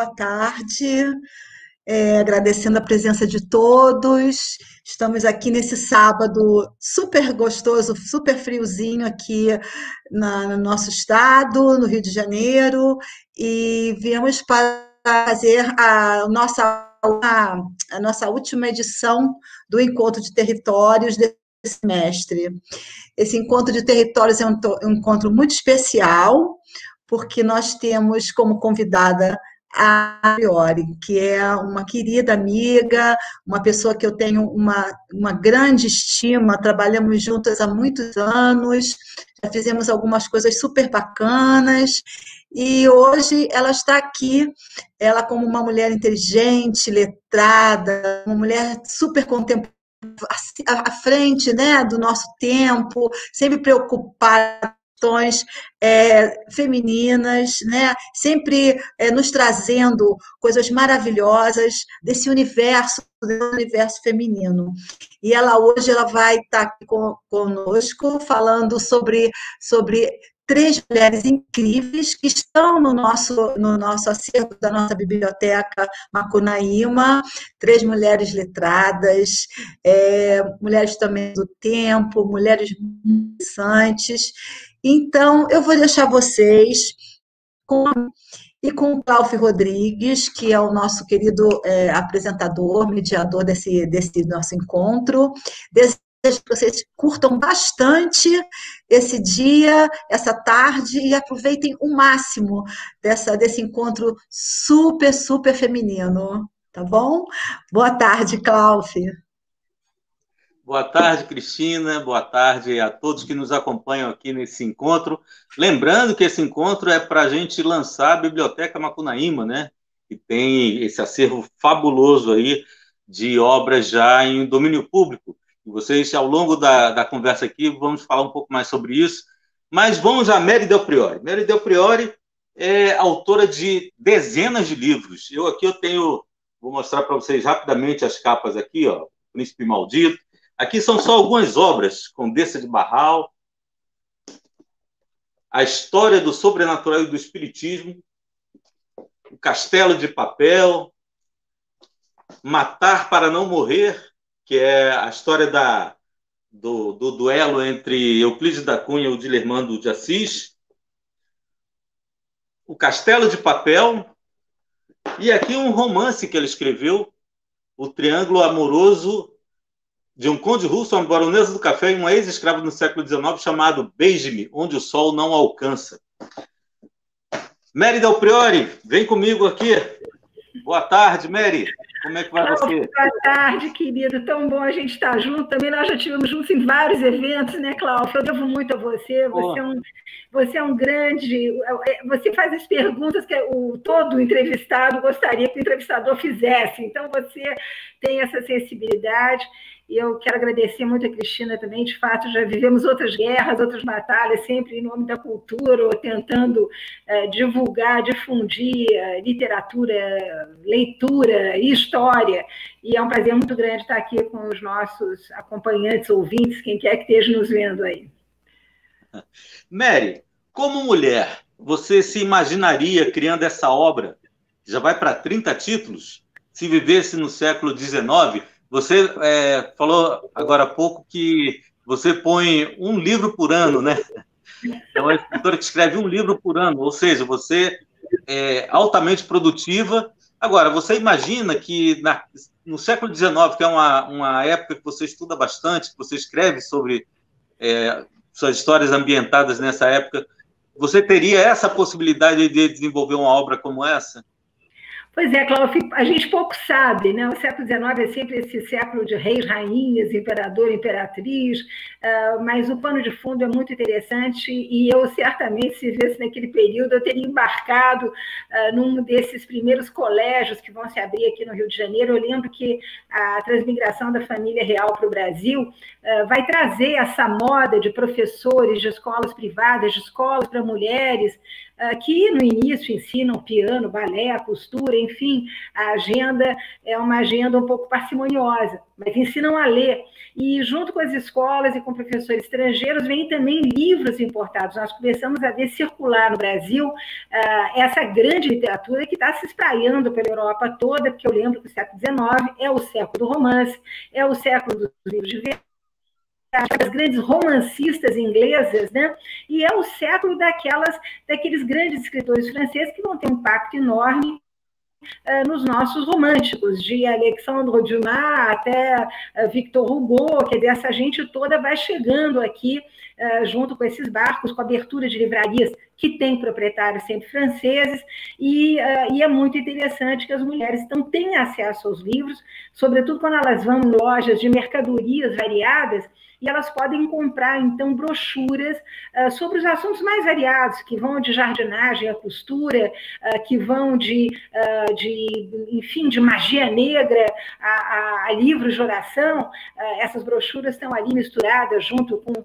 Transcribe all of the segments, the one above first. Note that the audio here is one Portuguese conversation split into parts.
Boa tarde. É, agradecendo a presença de todos. Estamos aqui nesse sábado super gostoso, super friozinho aqui na, no nosso estado, no Rio de Janeiro, e viemos para fazer a nossa, a, a nossa última edição do Encontro de Territórios desse semestre. Esse encontro de territórios é um, um encontro muito especial, porque nós temos como convidada a Priori, que é uma querida amiga, uma pessoa que eu tenho uma, uma grande estima, trabalhamos juntas há muitos anos, já fizemos algumas coisas super bacanas, e hoje ela está aqui, ela como uma mulher inteligente, letrada, uma mulher super contemporânea, à frente né, do nosso tempo, sempre preocupada questões é, femininas, né? sempre é, nos trazendo coisas maravilhosas desse universo, do universo feminino. E ela hoje ela vai estar aqui conosco falando sobre, sobre três mulheres incríveis que estão no nosso, no nosso acervo da nossa biblioteca Macunaíma, três mulheres letradas, é, mulheres também do tempo, mulheres interessantes, então, eu vou deixar vocês com e com o Cláudio Rodrigues, que é o nosso querido é, apresentador, mediador desse, desse nosso encontro. Desejo que vocês curtam bastante esse dia, essa tarde e aproveitem o máximo dessa, desse encontro super, super feminino. Tá bom? Boa tarde, Cláudio. Boa tarde, Cristina. Boa tarde a todos que nos acompanham aqui nesse encontro. Lembrando que esse encontro é para a gente lançar a Biblioteca Macunaíma, né? Que tem esse acervo fabuloso aí de obras já em domínio público. E vocês, ao longo da, da conversa aqui, vamos falar um pouco mais sobre isso. Mas vamos a Mary Del Priori. Mary Del Priori é autora de dezenas de livros. Eu aqui eu tenho, vou mostrar para vocês rapidamente as capas aqui, ó. Príncipe Maldito, Aqui são só algumas obras: Condessa de Barral, A História do Sobrenatural e do Espiritismo, O Castelo de Papel, Matar para Não Morrer, que é a história da, do, do duelo entre Euclides da Cunha e o Dilermando de Assis, O Castelo de Papel, e aqui um romance que ele escreveu, O Triângulo Amoroso de um conde russo, uma baronesa do café e uma ex-escrava no século XIX chamado Beije-me, onde o sol não alcança. Mary Del Priori, vem comigo aqui. Boa tarde, Mary. Como é que vai você? Boa tarde, querido. Tão bom a gente estar junto. Também nós já estivemos juntos em vários eventos, né, Cláudio? Eu devo muito a você. Você é, um, você é um grande. É, você faz as perguntas que o, todo entrevistado gostaria que o entrevistador fizesse. Então, você tem essa sensibilidade. E eu quero agradecer muito a Cristina também. De fato, já vivemos outras guerras, outras batalhas, sempre em nome da cultura, ou tentando é, divulgar, difundir é, literatura, leitura e história. E é um prazer muito grande estar aqui com os nossos acompanhantes, ouvintes, quem quer que esteja nos vendo aí. Mary, como mulher, você se imaginaria criando essa obra? Já vai para 30 títulos? Se vivesse no século XIX, você é, falou agora há pouco que você põe um livro por ano, né? É uma escritora que escreve um livro por ano, ou seja, você é altamente produtiva. Agora, você imagina que na, no século XIX, que é uma, uma época que você estuda bastante, que você escreve sobre é, suas histórias ambientadas nessa época, você teria essa possibilidade de desenvolver uma obra como essa? Pois é, Cláudio, a gente pouco sabe, né? O século XIX é sempre esse século de reis, rainhas, imperador, imperatriz, uh, mas o pano de fundo é muito interessante e eu certamente, se vivesse naquele período, eu teria embarcado uh, num desses primeiros colégios que vão se abrir aqui no Rio de Janeiro. Eu lembro que a transmigração da família real para o Brasil uh, vai trazer essa moda de professores de escolas privadas, de escolas para mulheres, que no início ensinam piano, balé, costura, enfim, a agenda é uma agenda um pouco parcimoniosa, mas ensinam a ler. E junto com as escolas e com professores estrangeiros, vêm também livros importados. Nós começamos a ver circular no Brasil essa grande literatura que está se espraiando pela Europa toda, porque eu lembro que o século XIX é o século do romance, é o século dos livros de das grandes romancistas inglesas, né? E é o século daquelas daqueles grandes escritores franceses que vão ter um impacto enorme uh, nos nossos românticos, de Alexandre Dumas até uh, Victor Hugo, quer dizer, essa gente toda vai chegando aqui uh, junto com esses barcos, com abertura de livrarias que tem proprietários sempre franceses, e, e, é muito interessante que as mulheres então, têm acesso aos livros, sobretudo quando elas vão em lojas de mercadorias variadas, e elas podem comprar, então, brochuras uh, sobre os assuntos mais variados, que vão de jardinagem à costura, uh, que vão de, uh, de, enfim, de magia negra a, a, a livros de oração. essas brochuras estão ali misturadas junto com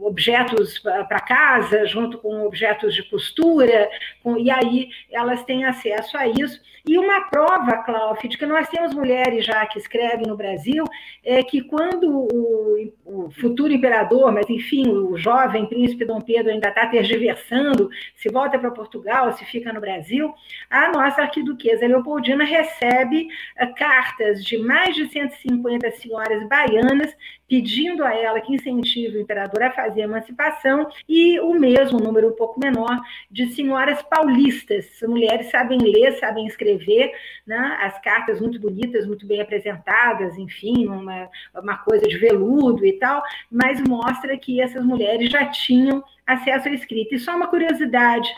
objetos para casa, junto com objetos de costura, com, e aí elas têm acesso a isso. E uma prova, Cláudio, de que nós temos mulheres já que escrevem no Brasil, é que quando o, o futuro imperador, mas enfim, o jovem príncipe Dom Pedro ainda está tergiversando, se volta para Portugal, se fica no Brasil, a nossa arquiduquesa Leopoldina recebe uh, cartas de mais de 150 senhoras baianas pedindo a ela que incentive o imperador a fazer a emancipação, e o mesmo número um pouco menor de senhoras paulistas. As mulheres sabem ler, sabem escrever, né? as cartas muito bonitas, muito bem apresentadas, enfim, uma, uma coisa de veludo e tal, mas mostra que essas mulheres já tinham acesso à escrita. E só uma curiosidade: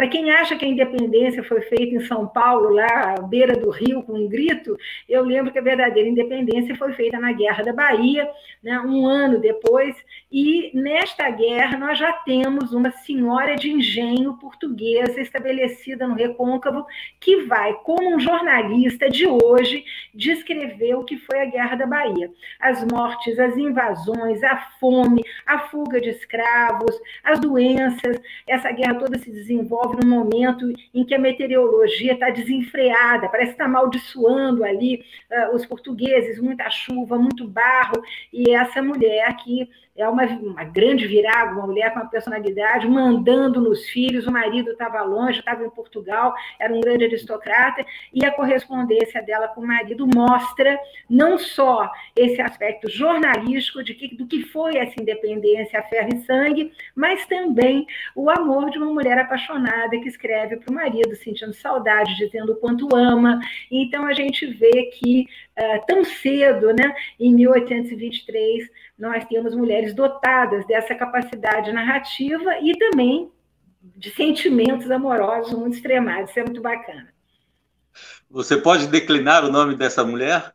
para quem acha que a independência foi feita em São Paulo, lá à beira do rio, com um grito, eu lembro que a verdadeira independência foi feita na Guerra da Bahia, né, um ano depois, e nesta guerra nós já temos uma senhora de engenho portuguesa estabelecida no Recôncavo, que vai, como um jornalista de hoje, descrever o que foi a Guerra da Bahia. As mortes, as invasões, a fome, a fuga de escravos, as doenças, essa guerra toda se desenvolve num momento em que a meteorologia está desenfreada, parece que está amaldiçoando ali uh, os portugueses, muita chuva, muito barro, e essa mulher que é uma, uma grande virada, uma mulher com uma personalidade, mandando nos filhos, o marido estava longe, estava em Portugal, era um grande aristocrata, e a correspondência dela com o marido mostra não só esse aspecto jornalístico de que, do que foi essa independência a ferro e sangue, mas também o amor de uma mulher apaixonada que escreve para o marido, sentindo saudade, dizendo o quanto ama. Então a gente vê que uh, tão cedo, né, em 1823, nós temos mulheres dotadas dessa capacidade narrativa e também de sentimentos amorosos muito extremados. Isso é muito bacana. Você pode declinar o nome dessa mulher?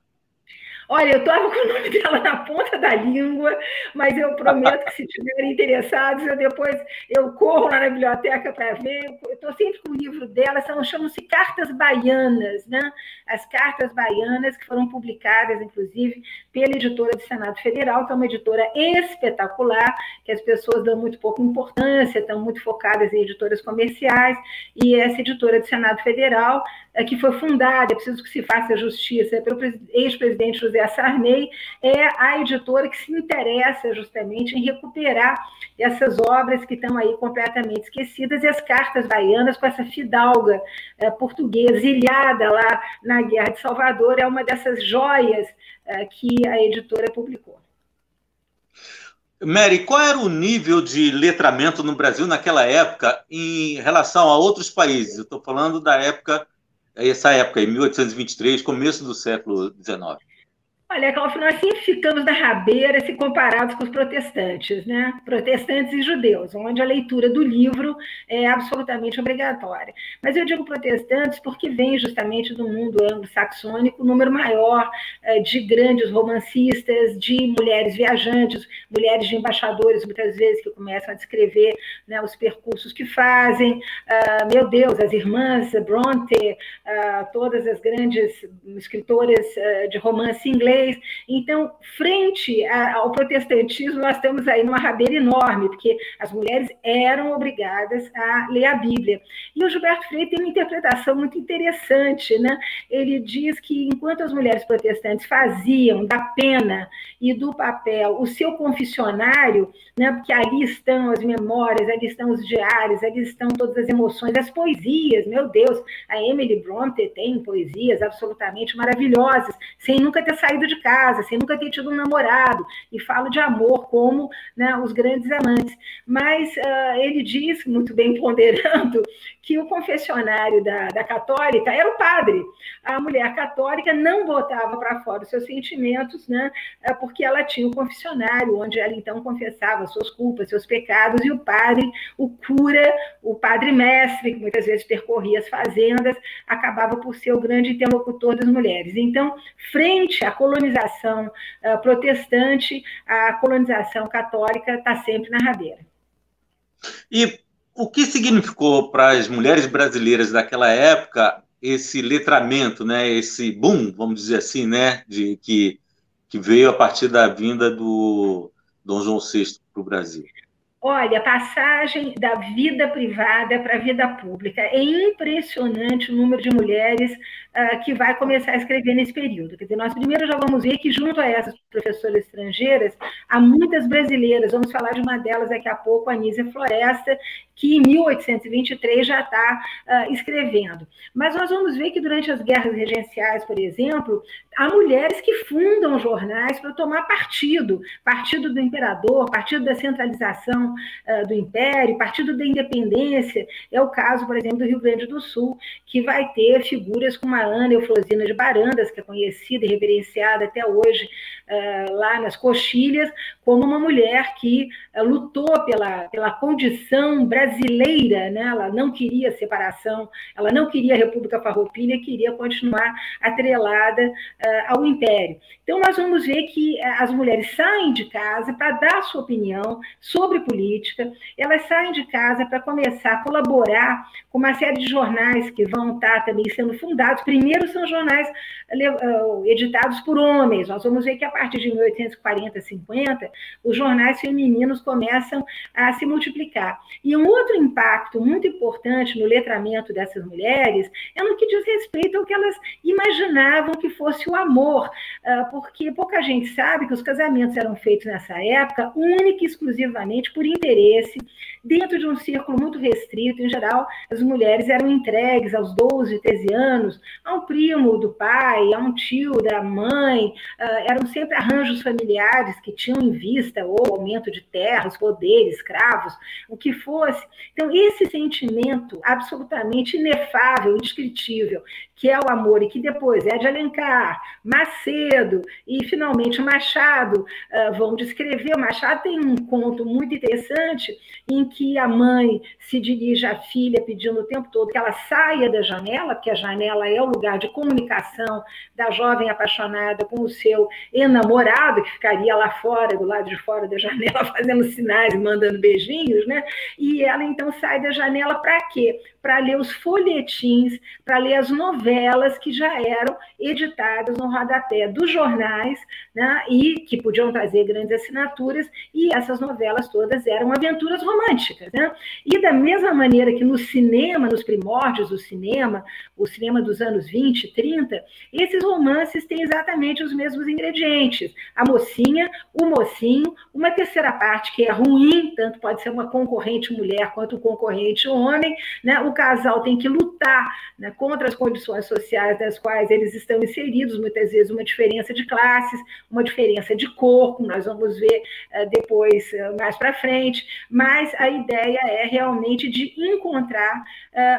Olha, eu estava com o nome dela na ponta da língua, mas eu prometo que se tiverem interessados, eu depois eu corro lá na biblioteca para ver. Eu estou sempre com o livro dela, são chamam-se Cartas Baianas, né? As Cartas Baianas que foram publicadas, inclusive, pela editora do Senado Federal, que é uma editora espetacular, que as pessoas dão muito pouca importância, estão muito focadas em editoras comerciais, e essa editora do Senado Federal, é, que foi fundada, é preciso que se faça justiça, pelo ex-presidente José Sarney, é a editora que se interessa justamente em recuperar essas obras que estão aí completamente esquecidas e as cartas baianas com essa fidalga é, portuguesa ilhada lá na Guerra de Salvador é uma dessas joias é, que a editora publicou. Mary, qual era o nível de letramento no Brasil naquela época em relação a outros países? Estou falando da época, essa época, em 1823, começo do século XIX. Olha, Cláudio, nós sempre ficamos na rabeira se comparados com os protestantes, né? Protestantes e judeus, onde a leitura do livro é absolutamente obrigatória. Mas eu digo protestantes porque vem justamente do mundo anglo-saxônico um número maior é, de grandes romancistas, de mulheres viajantes, mulheres de embaixadores, muitas vezes, que começam a descrever né, os percursos que fazem. Uh, meu Deus, as irmãs Bronte, uh, todas as grandes escritoras uh, de romance inglês Então, frente ao protestantismo, nós estamos aí numa rabeira enorme, porque as mulheres eram obrigadas a ler a Bíblia. E o Gilberto Freire tem uma interpretação muito interessante, né? Ele diz que enquanto as mulheres protestantes faziam da pena e do papel o seu confessionário, né? Porque ali estão as memórias, ali estão os diários, ali estão todas as emoções, as poesias, meu Deus, a Emily Bronte tem poesias absolutamente maravilhosas, sem nunca ter saído de casa, sem nunca ter tido um namorado, e falo de amor como né, os grandes amantes. Mas uh, ele diz, muito bem ponderando, que o confessionário da, da católica era o padre. A mulher católica não botava para fora os seus sentimentos, né, ah, porque ela tinha o confessionário, onde ela então confessava suas culpas, seus pecados, e o padre, o cura, o padre mestre, que muitas vezes percorria as fazendas, acabava por ser o grande interlocutor das mulheres. Então, frente à colonização uh, protestante, a colonização católica está sempre na rabeira. E o que significou para as mulheres brasileiras daquela época esse letramento, né, esse boom, vamos dizer assim, né, de que, que veio a partir da vinda do Dom João VI para o Brasil? Olha, a passagem da vida privada para a vida pública. É impressionante o número de mulheres uh, que vai começar a escrever nesse período. Quer dizer, nós primeiro já vamos ver que, junto a essas professoras estrangeiras, há muitas brasileiras. Vamos falar de uma delas daqui a pouco, a Anísia Floresta, que em 1823 já está uh, escrevendo. Mas nós vamos ver que durante as guerras regenciais, por exemplo, há mulheres que fundam jornais para tomar partido, partido do imperador, partido da centralização uh, do império, partido da independência. É o caso, por exemplo, do Rio Grande do Sul, que vai ter figuras como Ana Eufrosina de Barandas, que é conhecida e reverenciada até hoje lá nas coxilhas, como uma mulher que uh, lutou pela, pela condição brasileira, né? ela não queria separação, ela não queria a República Farroupilha, queria continuar atrelada uh, ao Império. Então, nós vamos ver que as mulheres saem de casa para dar sua opinião sobre política, elas saem de casa para começar a colaborar com uma série de jornais que vão estar também sendo fundados. Primeiro são jornais editados por homens, nós vamos ver que a partir de 1840, 50, os jornais femininos começam a se multiplicar. E um outro impacto muito importante no letramento dessas mulheres é no que diz respeito ao que elas imaginavam que fosse o amor, ah, porque pouca gente sabe que os casamentos eram feitos nessa época única e exclusivamente por interesse, dentro de um círculo muito restrito. Em geral, as mulheres eram entregues aos 12, 13 anos a um primo do pai, a um tio da mãe, ah, eram sempre arranjos familiares que tinham em vista ou aumento de terras, poderes, escravos, o que fosse. Então, esse sentimento absolutamente inefável, indescritível, que é o amor, e que depois é de Alencar, Macedo e finalmente Machado uh, vão descrever. O Machado tem um conto muito interessante em que a mãe se dirige à filha pedindo o tempo todo que ela saia da janela, porque a janela é o lugar de comunicação da jovem apaixonada com o seu enamorado, que ficaria lá fora, do lado de fora da janela, fazendo sinais, mandando beijinhos, né? E ela então sai da janela para quê? Para ler os folhetins, para ler as novelas que já eram editadas no rodapé dos jornais, né, e que podiam trazer grandes assinaturas, e essas novelas todas eram aventuras românticas. Né? E da mesma maneira que no cinema, nos primórdios do cinema, o cinema dos anos 20, 30, esses romances têm exatamente os mesmos ingredientes. A mocinha, o mocinho, uma terceira parte que é ruim, tanto pode ser uma concorrente mulher quanto um concorrente homem, né? o casal tem que lutar né, contra as condições sociais das quais eles estão inseridos, muitas vezes uma diferença de classes, uma diferença de cor, nós vamos ver uh, depois, uh, mais para frente, mas a ideia é realmente de encontrar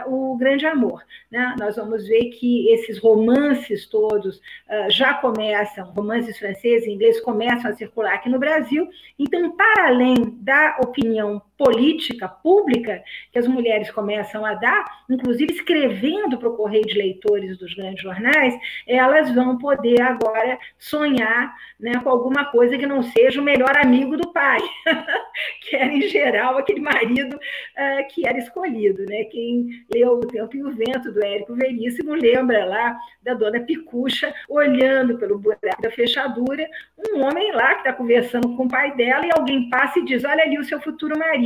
uh, o grande amor. Né? Nós vamos ver que esses romances todos já começam, romances franceses e ingleses começam a circular aqui no Brasil, então, para além da opinião política pública que as mulheres começam a dar, inclusive escrevendo para o correio de leitores dos grandes jornais, elas vão poder agora sonhar né, com alguma coisa que não seja o melhor amigo do pai, que era, em geral, aquele marido uh, que era escolhido. Né? Quem leu O Tempo e o Vento, do Érico Veríssimo, lembra lá da dona Picucha, olhando pelo buraco da fechadura, um homem lá que está conversando com o pai dela e alguém passa e diz, olha ali o seu futuro marido.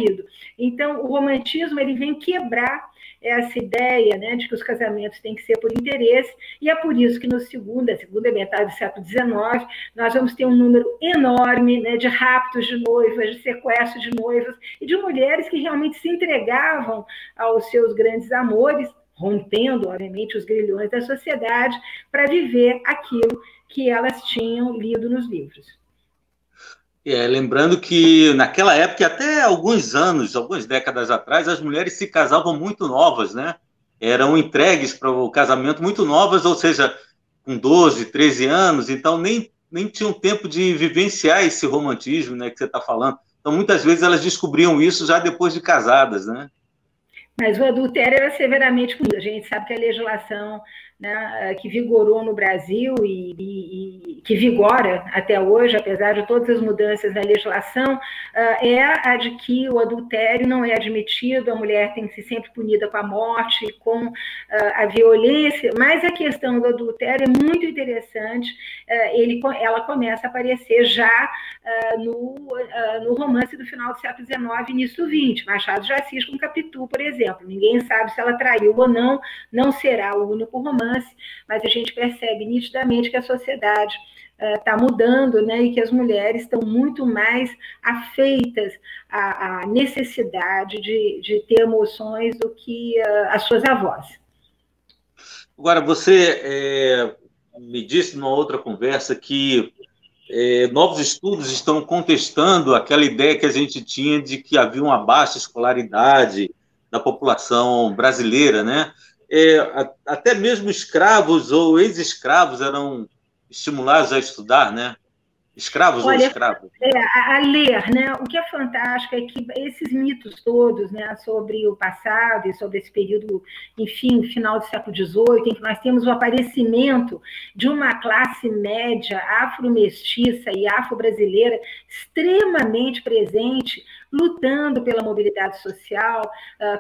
Então, o romantismo ele vem quebrar essa ideia né, de que os casamentos têm que ser por interesse, e é por isso que no segundo, a segunda metade do século XIX, nós vamos ter um número enorme né, de raptos de noivas, de sequestros de noivas, e de mulheres que realmente se entregavam aos seus grandes amores, rompendo, obviamente, os grilhões da sociedade, para viver aquilo que elas tinham lido nos livros. É, lembrando que naquela época, até alguns anos, algumas décadas atrás, as mulheres se casavam muito novas, né? Eram entregues para o casamento muito novas, ou seja, com 12, 13 anos, então nem, nem tinham tempo de vivenciar esse romantismo né, que você está falando. Então, muitas vezes elas descobriam isso já depois de casadas, né? Mas o adultério era severamente punido. A gente sabe que a legislação né, que vigorou no Brasil e, e, e, que vigora até hoje, apesar de todas as mudanças na legislação, uh, é a de que o adultério não é admitido, a mulher tem que ser sempre punida com a morte, com uh, a violência, mas a questão do adultério é muito interessante, ele, ela começa a aparecer já no, no romance do final do século XIX, início do XX, Machado de Assis com Capitu, por exemplo, ninguém sabe se ela traiu ou não, não será o único romance, mas a gente percebe nitidamente que a sociedade está uh, mudando, né, e que as mulheres estão muito mais afeitas à, à necessidade de, de, ter emoções do que uh, as suas avós. Agora, você é, me disse numa outra conversa que é, novos estudos estão contestando aquela ideia que a gente tinha de que havia uma baixa escolaridade da população brasileira, né? É, até mesmo escravos ou ex-escravos eram estimulados a estudar, né? Escravos Olha, ou escravos? É, a, a, ler, né? O que é fantástico é que esses mitos todos, né, sobre o passado e sobre esse período, enfim, final do século XVIII, em que nós temos o aparecimento de uma classe média afro-mestiça e afro-brasileira extremamente presente lutando pela mobilidade social,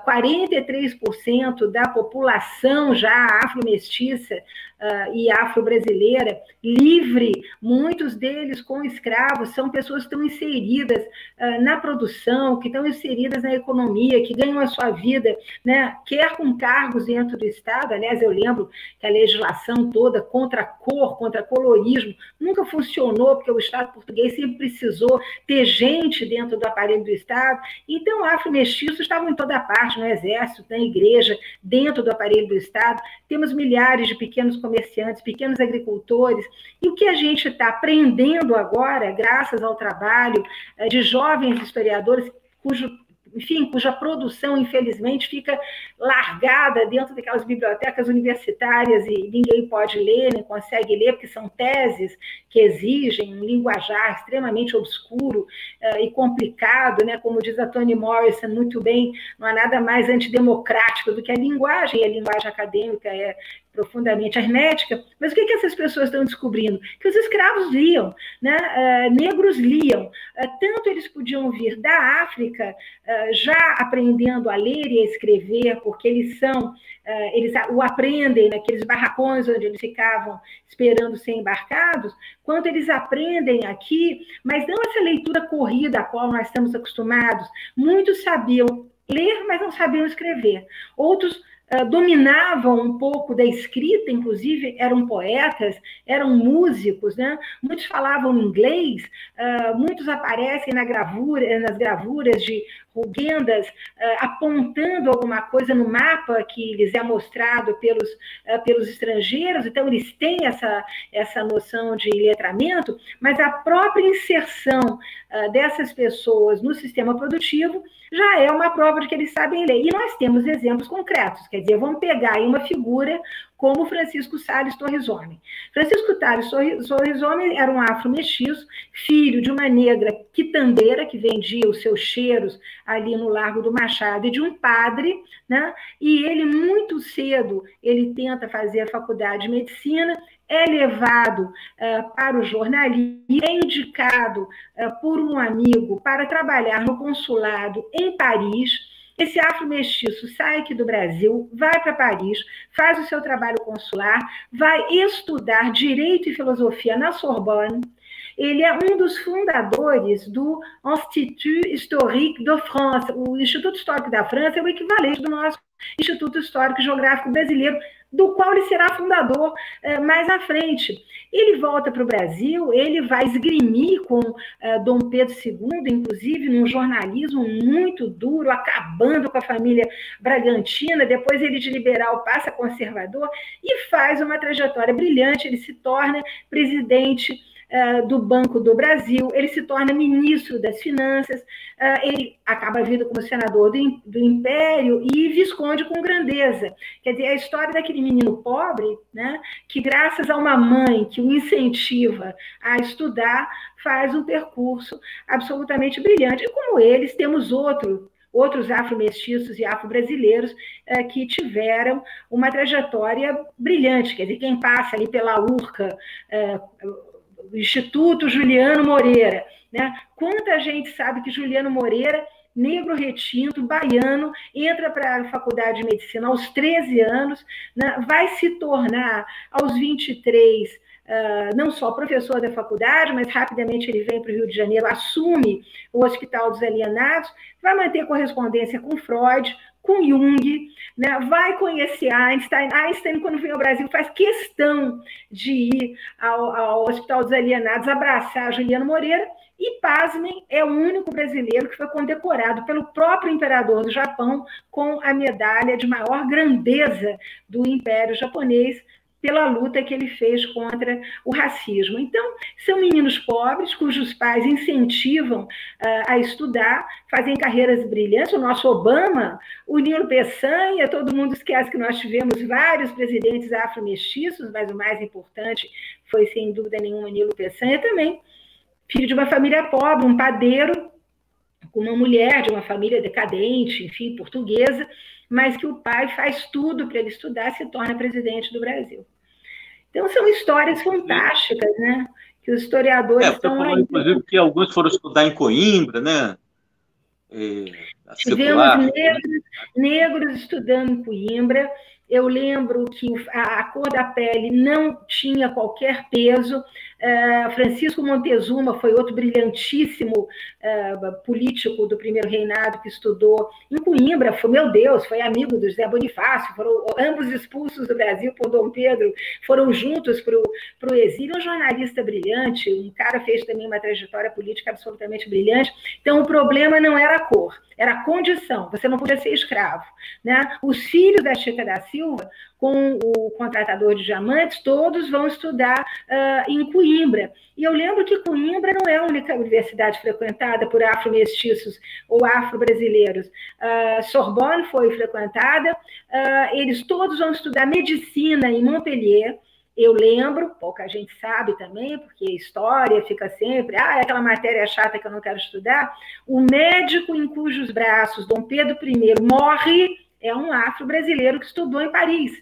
43% ah, da população já afro-mestiça uh, e afro-brasileira, livre, muitos deles com escravos, são pessoas que estão inseridas uh, na produção, que estão inseridas na economia, que ganham a sua vida, né, quer com cargos dentro do Estado. Aliás, eu lembro que a legislação toda contra a cor, contra colorismo, nunca funcionou, porque o Estado português sempre precisou ter gente dentro do aparelho do Estado. Então, afro-mestiços estavam em toda parte, no Exército, na igreja, dentro do aparelho do Estado. Temos milhares de pequenos comerciantes, pequenos agricultores, e o que a gente está aprendendo agora, graças ao trabalho eh, de jovens historiadores cujo enfim, cuja produção, infelizmente, fica largada dentro daquelas bibliotecas universitárias e ninguém pode ler, nem consegue ler, porque são teses que exigem um linguajar extremamente obscuro uh, e complicado, né? como diz a Toni Morrison muito bem, não há nada mais antidemocrático do que a linguagem, e a linguagem acadêmica é profundamente hermética, mas o que, que essas pessoas estão descobrindo? Que os escravos liam, né? Uh, negros liam, uh, tanto eles podiam vir da África, uh, já aprendendo a ler e a escrever, porque eles são, eles o aprendem naqueles barracões onde eles ficavam esperando ser embarcados, quanto eles aprendem aqui, mas não essa leitura corrida a qual nós estamos acostumados. Muitos sabiam ler, mas não sabiam escrever. Outros uh, dominavam um pouco da escrita, inclusive eram poetas, eram músicos, né? muitos falavam inglês, uh, muitos aparecem na gravura, nas gravuras de Rugendas uh, apontando alguma coisa no mapa que lhes é mostrado pelos, uh, pelos estrangeiros, então eles têm essa, essa noção de letramento, mas a própria inserção uh, dessas pessoas no sistema produtivo já é uma prova de que eles sabem ler. E nós temos exemplos concretos, quer dizer, vamos pegar aí uma figura como Francisco Torres Homem. Francisco Torres Homem era um afro-mestiço, filho de uma negra quitandeira, que vendia os seus cheiros ali no Largo do Machado, e de um padre, né? e ele, muito cedo, ele tenta fazer a faculdade de medicina, é levado uh, para o jornalismo, é indicado uh, por um amigo para trabalhar no consulado em Paris. Esse afro-mestiço sai aqui do Brasil, vai para Paris, faz o seu trabalho consular, vai estudar direito e filosofia na Sorbonne. Ele é um dos fundadores do Institut Historique de France. O Instituto Histórico da França é o equivalente do nosso Instituto Histórico e Geográfico Brasileiro, do qual ele será fundador eh, mais à frente. Ele volta para o Brasil, ele vai esgrimir com eh, Dom Pedro II, inclusive num jornalismo muito duro, acabando com a família Bragantina. Depois ele de liberal passa conservador e faz uma trajetória brilhante. Ele se torna presidente uh, do Banco do Brasil, ele se torna ministro das Finanças, uh, ele acaba vindo como senador do, do Império e visconde com grandeza. Quer dizer, a história daquele menino pobre, né, que graças a uma mãe que o incentiva a estudar, faz um percurso absolutamente brilhante. E como eles, temos outro outros afro-mestiços e afro-brasileiros eh, que tiveram uma trajetória brilhante. Quer dizer, quem passa ali pela URCA, eh, Instituto Juliano Moreira. Né? Quanta gente sabe que Juliano Moreira, negro retinto, baiano, entra para a faculdade de medicina aos 13 anos, né? vai se tornar aos 23 Uh, não só professor da faculdade, mas rapidamente ele vem para o Rio de Janeiro, assume o Hospital dos Alienados, vai manter correspondência com Freud, com Jung, né? vai conhecer Einstein. Einstein, quando vem ao Brasil, faz questão de ir ao, ao Hospital dos Alienados abraçar Juliano Moreira. E, pasmem, é o único brasileiro que foi condecorado pelo próprio imperador do Japão com a medalha de maior grandeza do Império Japonês, pela luta que ele fez contra o racismo. Então, são meninos pobres cujos pais incentivam uh, a estudar, fazem carreiras brilhantes. O nosso Obama, o Nilo Peçanha, todo mundo esquece que nós tivemos vários presidentes afro-mestiços, mas o mais importante foi, sem dúvida nenhuma, Nilo Peçanha também, filho de uma família pobre, um padeiro, com uma mulher de uma família decadente, enfim, portuguesa, mas que o pai faz tudo para ele estudar, se torna presidente do Brasil. Então, são histórias fantásticas, né? Que os historiadores é, estão. Falou, inclusive, que alguns foram estudar em Coimbra, né? E, Tivemos negros, negros estudando em Coimbra. Eu lembro que a, a cor da pele não tinha qualquer peso. Uh, Francisco Montezuma foi outro brilhantíssimo uh, político do primeiro reinado que estudou em Coimbra. Foi, meu Deus, foi amigo do José Bonifácio. Foram ambos expulsos do Brasil por Dom Pedro, foram juntos para o exílio. Um jornalista brilhante, um cara fez também uma trajetória política absolutamente brilhante. Então, o problema não era a cor, era a condição. Você não podia ser escravo. Né? Os filhos da Chica da Silva com o contratador de diamantes, todos vão estudar uh, em Coimbra. E eu lembro que Coimbra não é a única universidade frequentada por afro-mestiços ou afro-brasileiros. Uh, Sorbonne foi frequentada, uh, eles todos vão estudar medicina em Montpellier. Eu lembro, pouca gente sabe também, porque história fica sempre, ah, é aquela matéria chata que eu não quero estudar. O médico em cujos braços Dom Pedro I morre é um afro-brasileiro que estudou em Paris.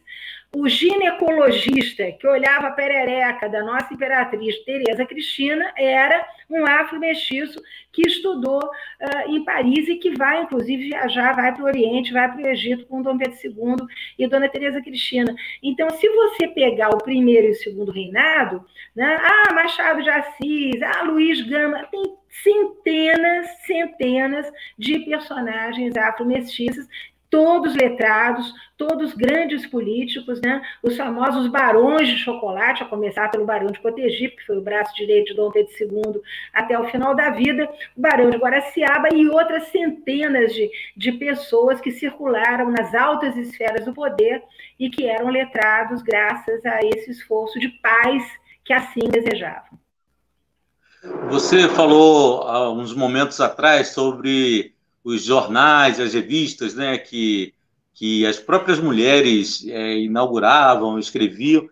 O ginecologista que olhava a perereca da nossa imperatriz Teresa Cristina era um afro-mestiço que estudou uh, em Paris e que vai, inclusive, viajar, vai para o Oriente, vai para o Egito com Dom Pedro II e Dona Teresa Cristina. Então, se você pegar o primeiro e o segundo reinado, né, ah, Machado de Assis, ah, Luiz Gama, tem centenas, centenas de personagens afro-mestiços todos letrados, todos grandes políticos, né? os famosos barões de chocolate, a começar pelo Barão de Cotegipe, que foi o braço direito de Dom Pedro II até o final da vida, o Barão de Guaraciaba e outras centenas de, de pessoas que circularam nas altas esferas do poder e que eram letrados graças a esse esforço de paz que assim desejavam. Você falou há uns momentos atrás sobre os jornais, as revistas, né, que, que as próprias mulheres é, inauguravam, escreviam.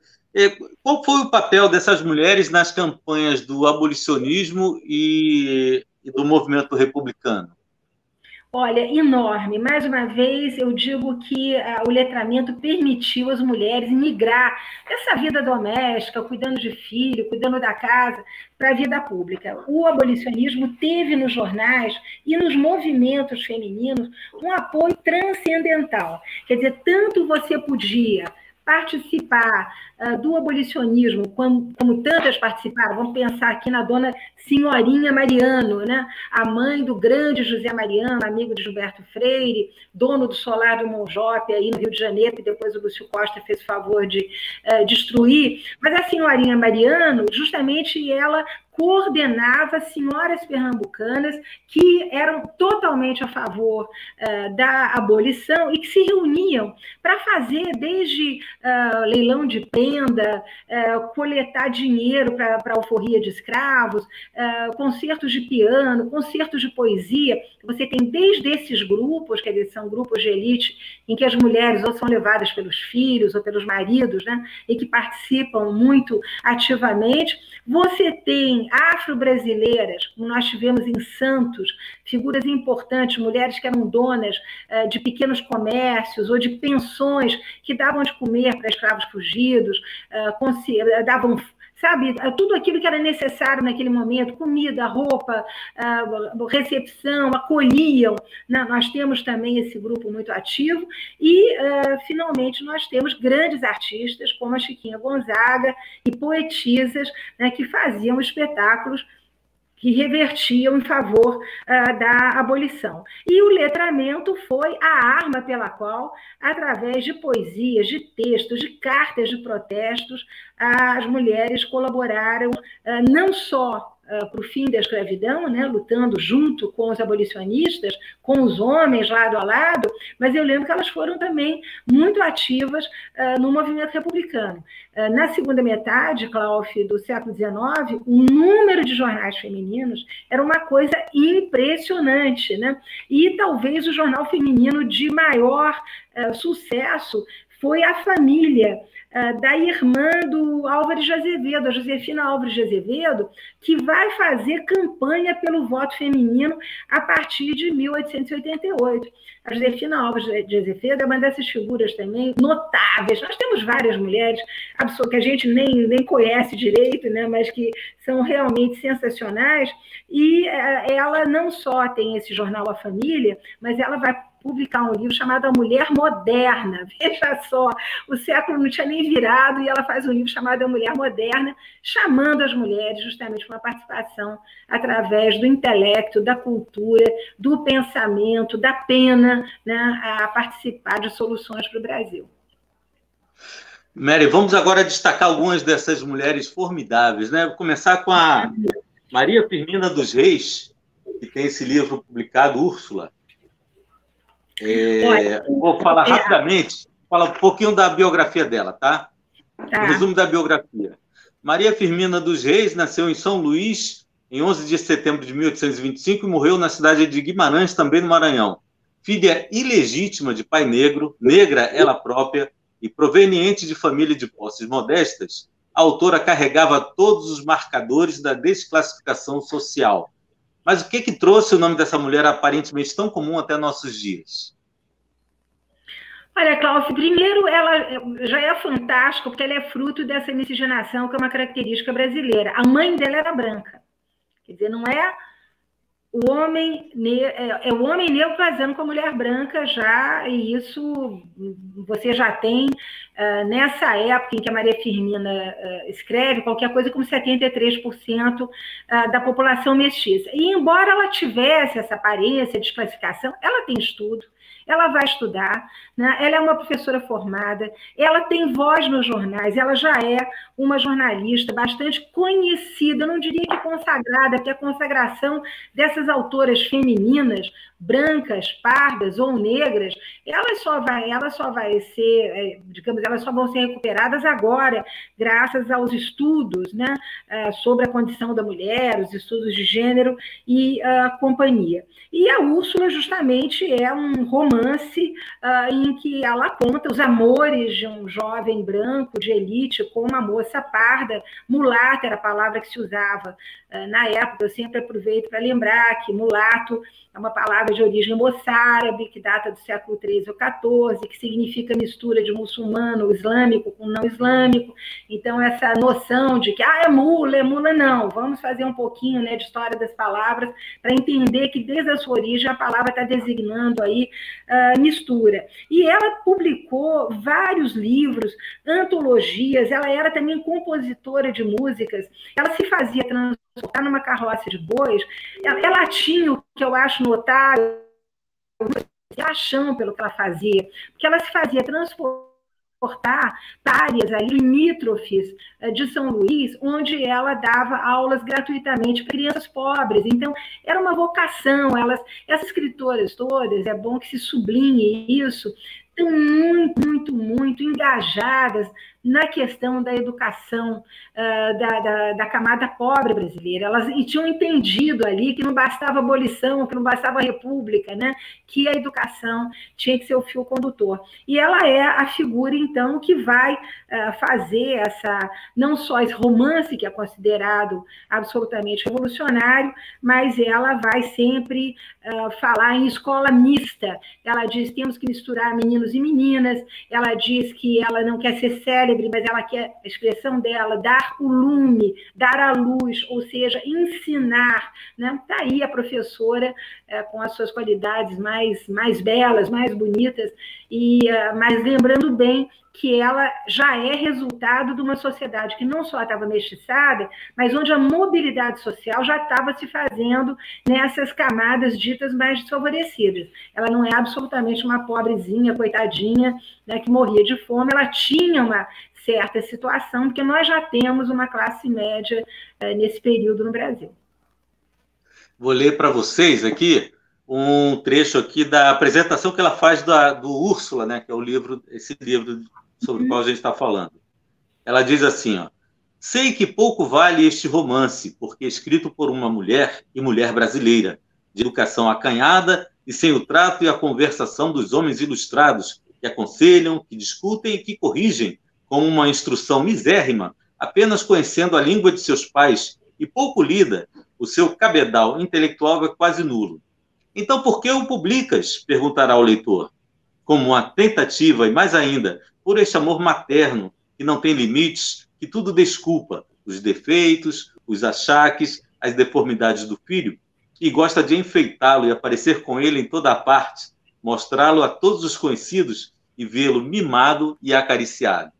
Qual foi o papel dessas mulheres nas campanhas do abolicionismo e, e do movimento republicano? Olha, enorme. Mais uma vez, eu digo que uh, o letramento permitiu às mulheres migrar dessa vida doméstica, cuidando de filho, cuidando da casa, para a vida pública. O abolicionismo teve nos jornais e nos movimentos femininos um apoio transcendental. Quer dizer, tanto você podia participar uh, do abolicionismo, como, como, tantas participaram, vamos pensar aqui na dona Senhorinha Mariano, né? a mãe do grande José Mariano, amigo de Gilberto Freire, dono do solar do Monjope, aí no Rio de Janeiro, que depois o Lúcio Costa fez o favor de uh, destruir. Mas a Senhorinha Mariano, justamente ela coordenava senhoras pernambucanas que eram totalmente a favor uh, da abolição e que se reuniam para fazer desde uh, leilão de prenda, uh, coletar dinheiro para a alforria de escravos, concertos de piano, concertos de poesia. Você tem desde esses grupos, dizer, são grupos de elite em que as mulheres ou são levadas pelos filhos ou pelos maridos, né, e que participam muito ativamente. Você tem afro-brasileiras, como nós tivemos em Santos, figuras importantes, mulheres que eram donas eh, de pequenos comércios ou de pensões que davam de comer para escravos fugidos, eh, davam sabe, tudo aquilo que era necessário naquele momento, comida, roupa, recepção, acolhiam. Né? Nós temos também esse grupo muito ativo e, ah, finalmente, nós temos grandes artistas como a Chiquinha Gonzaga e poetisas né, que faziam espetáculos que revertiam em favor uh, da abolição. E o letramento foi a arma pela qual, através de poesias, de textos, de cartas de protestos, as mulheres colaboraram uh, não só uh, para o fim da escravidão, né, lutando junto com os abolicionistas, com os homens lado a lado, mas eu lembro que elas foram também muito ativas uh, no movimento republicano. Uh, na segunda metade, Cláudio, do século XIX, o número de jornais femininos era uma coisa impressionante, né? E talvez o jornal feminino de maior sucesso foi a família ah, da irmã do Álvares de Azevedo, a Josefina Álvares de Azevedo, que vai fazer campanha pelo voto feminino a partir de 1888. A Josefina Álvares de Azevedo é uma dessas figuras também notáveis. Nós temos várias mulheres que a gente nem, nem conhece direito, né, mas que são realmente sensacionais. E eh, ela não só tem esse jornal A Família, mas ela vai publicar um livro chamado A Mulher Moderna. Veja só, o século não tinha nem virado e ela faz um livro chamado A Mulher Moderna, chamando as mulheres justamente para uma participação através do intelecto, da cultura, do pensamento, da pena, né, a participar de soluções para o Brasil. Mary, vamos agora destacar algumas dessas mulheres formidáveis, né? Vou começar com a Maria Firmina dos Reis, que tem esse livro publicado, Úrsula. É, vou falar é. rapidamente, falar um pouquinho da biografia dela, tá? tá? O resumo da biografia. Maria Firmina dos Reis nasceu em São Luís em 11 de setembro de 1825 e morreu na cidade de Guimarães, também no Maranhão. Filha ilegítima de pai negro, negra ela própria e proveniente de família de posses modestas, a autora carregava todos os marcadores da desclassificação social mas o que que trouxe o nome dessa mulher aparentemente tão comum até nossos dias? Olha, Cláudio, primeiro ela já é fantástica porque ela é fruto dessa miscigenação que é uma característica brasileira. A mãe dela era branca. Quer dizer, não é o homem é, é, o homem negro casando com a mulher branca já, e isso você já tem uh, nessa época em que a Maria Firmina uh, escreve, qualquer coisa como 73% uh, da população mestiça. E embora ela tivesse essa aparência de classificação, ela tem estudo, ela vai estudar, né? ela é uma professora formada, ela tem voz nos jornais, ela já é uma jornalista bastante conhecida, não diria que consagrada, porque a consagração dessas autoras femininas, brancas, pardas ou negras, elas só vai, elas só vai ser, é, digamos, elas só vão ser recuperadas agora, graças aos estudos, né, é, sobre a condição da mulher, os estudos de gênero e a companhia. E a Úrsula justamente é um romance uh, em que ela conta os amores de um jovem branco de elite com uma moça parda, mulata era a palavra que se usava uh, na época. Eu sempre aproveito para lembrar que mulato é uma palavra de origem moçárabe, que data do século XIII ou XIV, que significa mistura de muçulmano islâmico com não islâmico. Então, essa noção de que ah, é mula, é mula, não. Vamos fazer um pouquinho né, de história das palavras para entender que desde a sua origem a palavra está designando aí uh, mistura. E ela publicou vários livros, antologias, ela era também compositora de músicas, ela se fazia transportar numa carroça de bois, ela, ela tinha o que eu acho notável, paixão pelo que ela fazia, porque ela se fazia transportar áreas ali limítrofes eh, de São Luís, onde ela dava aulas gratuitamente para crianças pobres. Então, era uma vocação. Elas, essas escritoras todas, é bom que se sublinhe isso, estão muito, muito, muito engajadas na questão da educação uh, da, da, da, camada pobre brasileira. Elas e tinham entendido ali que não bastava abolição, que não bastava república, né? que a educação tinha que ser o fio condutor. E ela é a figura, então, que vai uh, fazer essa, não só esse romance, que é considerado absolutamente revolucionário, mas ela vai sempre uh, falar em escola mista. Ela diz temos que misturar meninos e meninas, ela diz que ela não quer ser célebre mas ela quer a expressão dela, dar o lume, dar a luz, ou seja, ensinar. Né? Está aí a professora é, com as suas qualidades mais, mais belas, mais bonitas, e uh, mas lembrando bem que ela já é resultado de uma sociedade que não só estava mestiçada, mas onde a mobilidade social já estava se fazendo nessas camadas ditas mais desfavorecidas. Ela não é absolutamente uma pobrezinha, coitadinha, né, que morria de fome, ela tinha uma certa situação, porque nós já temos uma classe média eh, nesse período no Brasil. Vou ler para vocês aqui um trecho aqui da apresentação que ela faz da, do Úrsula, né, que é o livro, esse livro sobre o qual a gente está falando. Ela diz assim, ó, sei que pouco vale este romance, porque é escrito por uma mulher e mulher brasileira, de educação acanhada e sem o trato e a conversação dos homens ilustrados, que aconselham, que discutem e que corrigem com uma instrução misérrima, apenas conhecendo a língua de seus pais e pouco lida, o seu cabedal intelectual é quase nulo. Então, por que o publicas? perguntará o leitor. Como uma tentativa, e mais ainda, por este amor materno, que não tem limites, que tudo desculpa, os defeitos, os achaques, as deformidades do filho, e gosta de enfeitá-lo e aparecer com ele em toda a parte, mostrá-lo a todos os conhecidos e vê-lo mimado e acariciado.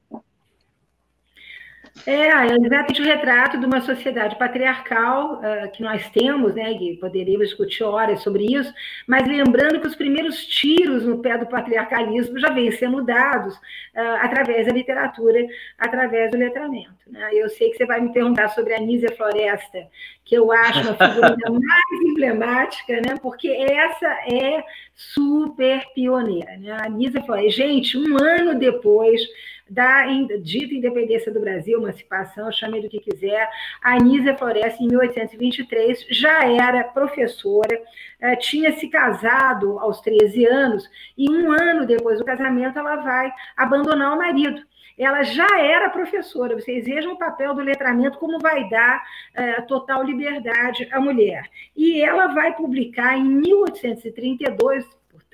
É, é exatamente o retrato de uma sociedade patriarcal uh, que nós temos, né, e poderíamos discutir horas sobre isso, mas lembrando que os primeiros tiros no pé do patriarcalismo já vêm sendo dados uh, através da literatura, através do letramento. Né? Eu sei que você vai me perguntar sobre a Nízia Floresta, que eu acho uma figura mais emblemática, né, porque essa é super pioneira. Né? A Nízia Floresta, gente, um ano depois da dita independência do Brasil, emancipação, chame do que quiser. A Anísia Floresta, em 1823, já era professora, eh, tinha se casado aos 13 anos, e um ano depois do casamento ela vai abandonar o marido ela já era professora. Vocês vejam o papel do letramento, como vai dar eh, total liberdade à mulher. E ela vai publicar em 1832,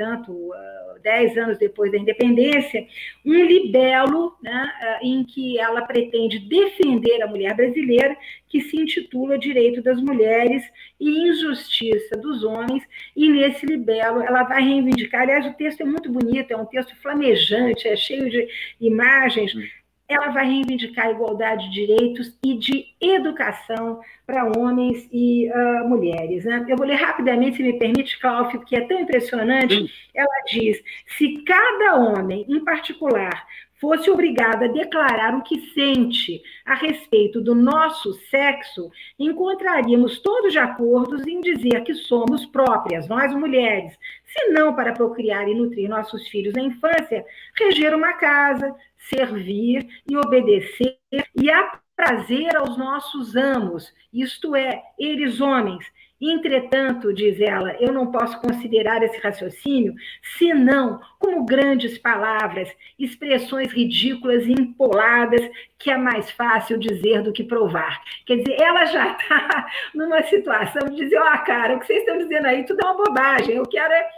portanto, dez anos depois da independência, um libelo né, em que ela pretende defender a mulher brasileira, que se intitula Direito das Mulheres e Injustiça dos Homens, e nesse libelo ela vai reivindicar, aliás, o texto é muito bonito, é um texto flamejante, é cheio de imagens, ela vai reivindicar igualdade de direitos e de educação para homens e uh, mulheres. Né? Eu vou ler rapidamente, se me permite, Cláudio, que é tão impressionante. Ela diz: se cada homem, em particular, fosse obrigado a declarar o que sente a respeito do nosso sexo, encontraríamos todos de acordo em dizer que somos próprias, nós mulheres, se não para procriar e nutrir nossos filhos na infância, reger uma casa, servir e obedecer e aprazer aos nossos amos, isto é, eles homens, Entretanto, diz ela, eu não posso considerar esse raciocínio senão como grandes palavras, expressões ridículas e empoladas que é mais fácil dizer do que provar. Quer dizer, ela já está numa situação de dizer, ó, oh, cara, o que vocês estão dizendo aí tudo é uma bobagem, eu quero é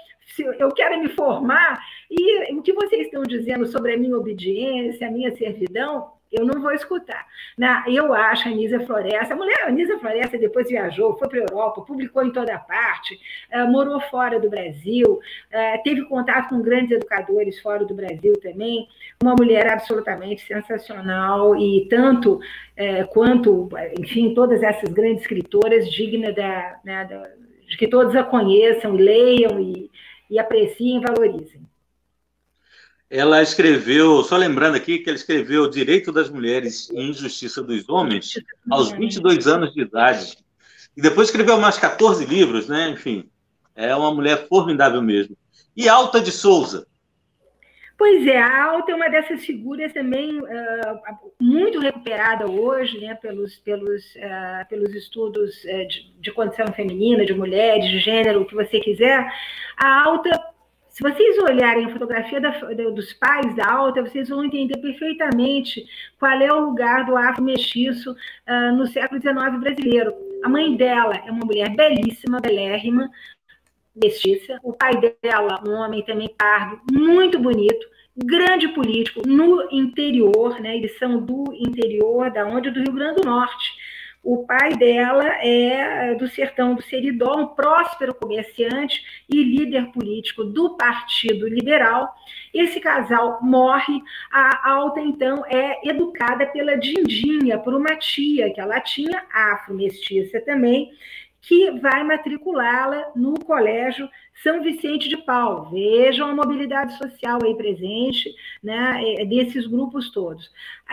eu quero me formar e o que vocês estão dizendo sobre a minha obediência, a minha servidão, eu não vou escutar. Na, eu acho a Anísia Floresta, a mulher, Anísia Floresta depois viajou, foi para a Europa, publicou em toda parte, uh, morou fora do Brasil, uh, teve contato com grandes educadores fora do Brasil também, uma mulher absolutamente sensacional e tanto uh, quanto, enfim, todas essas grandes escritoras, digna da, né, da, de que todos a conheçam, leiam e, e apreciem e valorizem. Ela escreveu, só lembrando aqui que ela escreveu Direito das Mulheres e Injustiça dos Homens aos 22 anos de idade. E depois escreveu mais 14 livros, né? Enfim, é uma mulher formidável mesmo. E Alta de Souza. Pois é, a Alta é uma dessas figuras também uh, muito recuperada hoje, né, pelos, pelos, uh, pelos estudos uh, de, de condição feminina, de mulheres, de gênero, o que você quiser. A Alta se vocês olharem a fotografia da, dos pais da Alta, vocês vão entender perfeitamente qual é o lugar do afro-mestiço uh, no século XIX brasileiro. A mãe dela é uma mulher belíssima, belérrima, mestiça. O pai dela, um homem também pardo, muito bonito, grande político no interior, né? Eles são do interior, da onde? Do Rio Grande do Norte. O pai dela é do sertão do Seridó, um próspero comerciante e líder político do Partido Liberal. Esse casal morre, a Alta, então, é educada pela Dindinha, por uma tia que ela tinha, afro-mestiça também, que vai matriculá-la no colégio São Vicente de Paulo. Vejam a mobilidade social aí presente, né, é, desses grupos todos.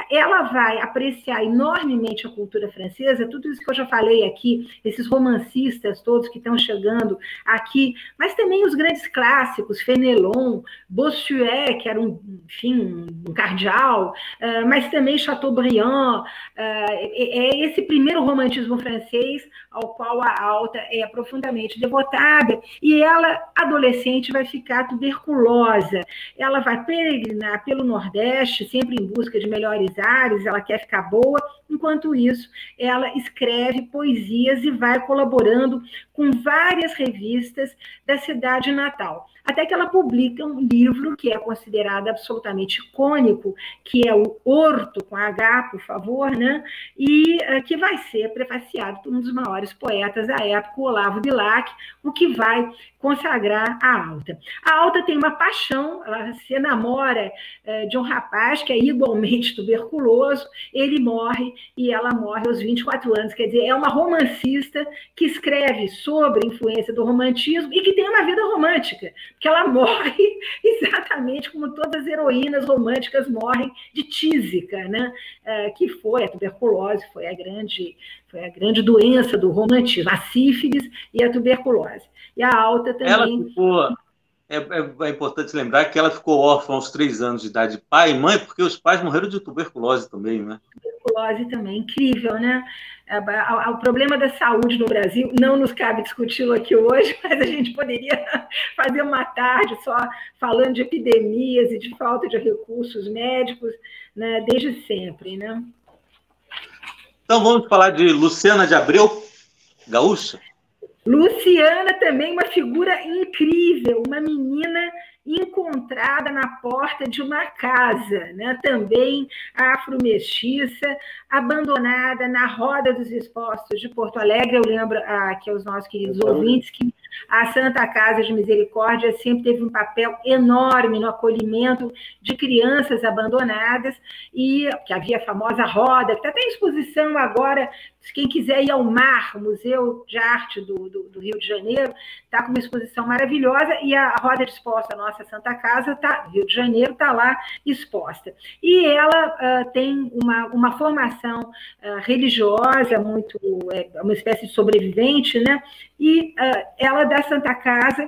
Ela vai apreciar enormemente a cultura francesa, tudo isso que eu já falei aqui, esses romancistas todos que estão chegando aqui, mas também os grandes clássicos, Fenelon, Bossuet, que era um, enfim, um cardeal, uh, mas também Chateaubriand, uh, é esse primeiro romantismo francês ao qual a Alta é profundamente devotada, e ela, adolescente, vai ficar tuberculosa, ela vai peregrinar pelo Nordeste, sempre em busca de melhores ares, ela quer ficar boa, enquanto isso, ela escreve poesias e vai colaborando com várias revistas da cidade natal até que ela publica um livro que é considerado absolutamente icônico, que é o Horto, com H, por favor, né? e uh, que vai ser prefaciado por um dos maiores poetas da época, Olavo Bilac, o que vai consagrar a Alta. A Alta tem uma paixão, ela se enamora uh, de um rapaz que é igualmente tuberculoso, ele morre e ela morre aos 24 anos, quer dizer, é uma romancista que escreve sobre a influência do romantismo e que tem uma vida romântica, que ela morre exatamente como todas as heroínas românticas morrem de tísica, né? É, que foi a tuberculose, foi a grande, foi a grande doença do romantismo, a sífilis e a tuberculose. E a alta também. Ela ficou, é, é, é, importante lembrar que ela ficou órfã aos três anos de idade, pai e mãe, porque os pais morreram de tuberculose também, né? Tuberculose também, incrível, né? o problema da saúde no Brasil, não nos cabe discuti-lo aqui hoje, mas a gente poderia fazer uma tarde só falando de epidemias e de falta de recursos médicos, né, desde sempre, né? Então vamos falar de Luciana de Abreu, gaúcha? Luciana também uma figura incrível, uma menina encontrada na porta de uma casa, né? também afro-mestiça, abandonada na roda dos expostos de Porto Alegre. Eu lembro aqui aos nossos queridos ouvintes que a Santa Casa de Misericórdia sempre teve um papel enorme no acolhimento de crianças abandonadas e que havia a famosa roda, que está até em exposição agora quem quiser ir ao MAR, Museu de Arte do, do, do Rio de Janeiro, está com uma exposição maravilhosa e a roda de exposta, a nossa Santa Casa, tá, Rio de Janeiro, está lá exposta. E ela uh, tem uma, uma formação uh, religiosa, muito, é, uma espécie de sobrevivente, né? E uh, ela da Santa Casa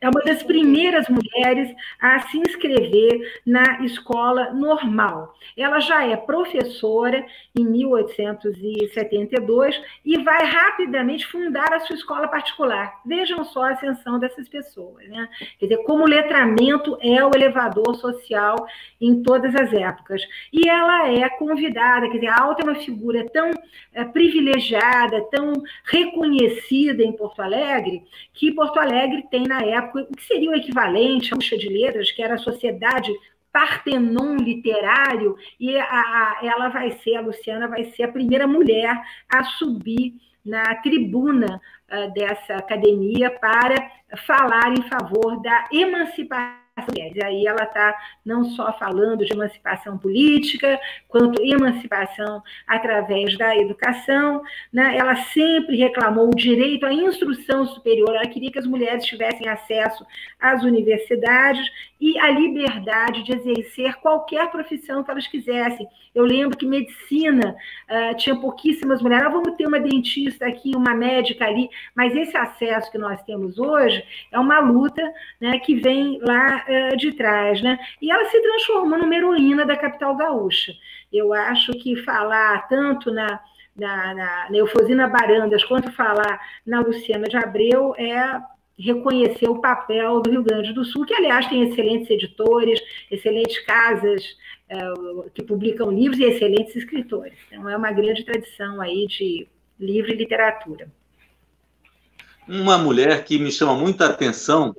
é uma das primeiras mulheres a se inscrever na escola normal. Ela já é professora em 1872 e vai rapidamente fundar a sua escola particular. Vejam só a ascensão dessas pessoas. Né? Quer dizer, como o letramento é o elevador social em todas as épocas. E ela é convidada, quer dizer, a Alta é uma figura tão é, privilegiada, tão reconhecida em Porto Alegre, que Porto Alegre tem na época o que seria o equivalente à Bucha de Letras, que era a sociedade Partenon literário, e a, a, ela vai ser, a Luciana vai ser a primeira mulher a subir na tribuna uh, dessa academia para falar em favor da emancipação mulheres. E aí ela está não só falando de emancipação política, quanto emancipação através da educação. Né? Ela sempre reclamou o direito à instrução superior, ela queria que as mulheres tivessem acesso às universidades e a liberdade de exercer qualquer profissão que elas quisessem. Eu lembro que medicina uh, tinha pouquíssimas mulheres. Ah, vamos ter uma dentista aqui, uma médica ali, mas esse acesso que nós temos hoje é uma luta né, que vem lá uh, de trás. Né? E ela se transformou numa heroína da capital gaúcha. Eu acho que falar tanto na, na, na, na Eufosina Barandas quanto falar na Luciana de Abreu é reconhecer o papel do Rio Grande do Sul, que, aliás, tem excelentes editores, excelentes casas é, que publicam livros e excelentes escritores. Então, é uma grande tradição aí de livro e literatura. Uma mulher que me chama muita atenção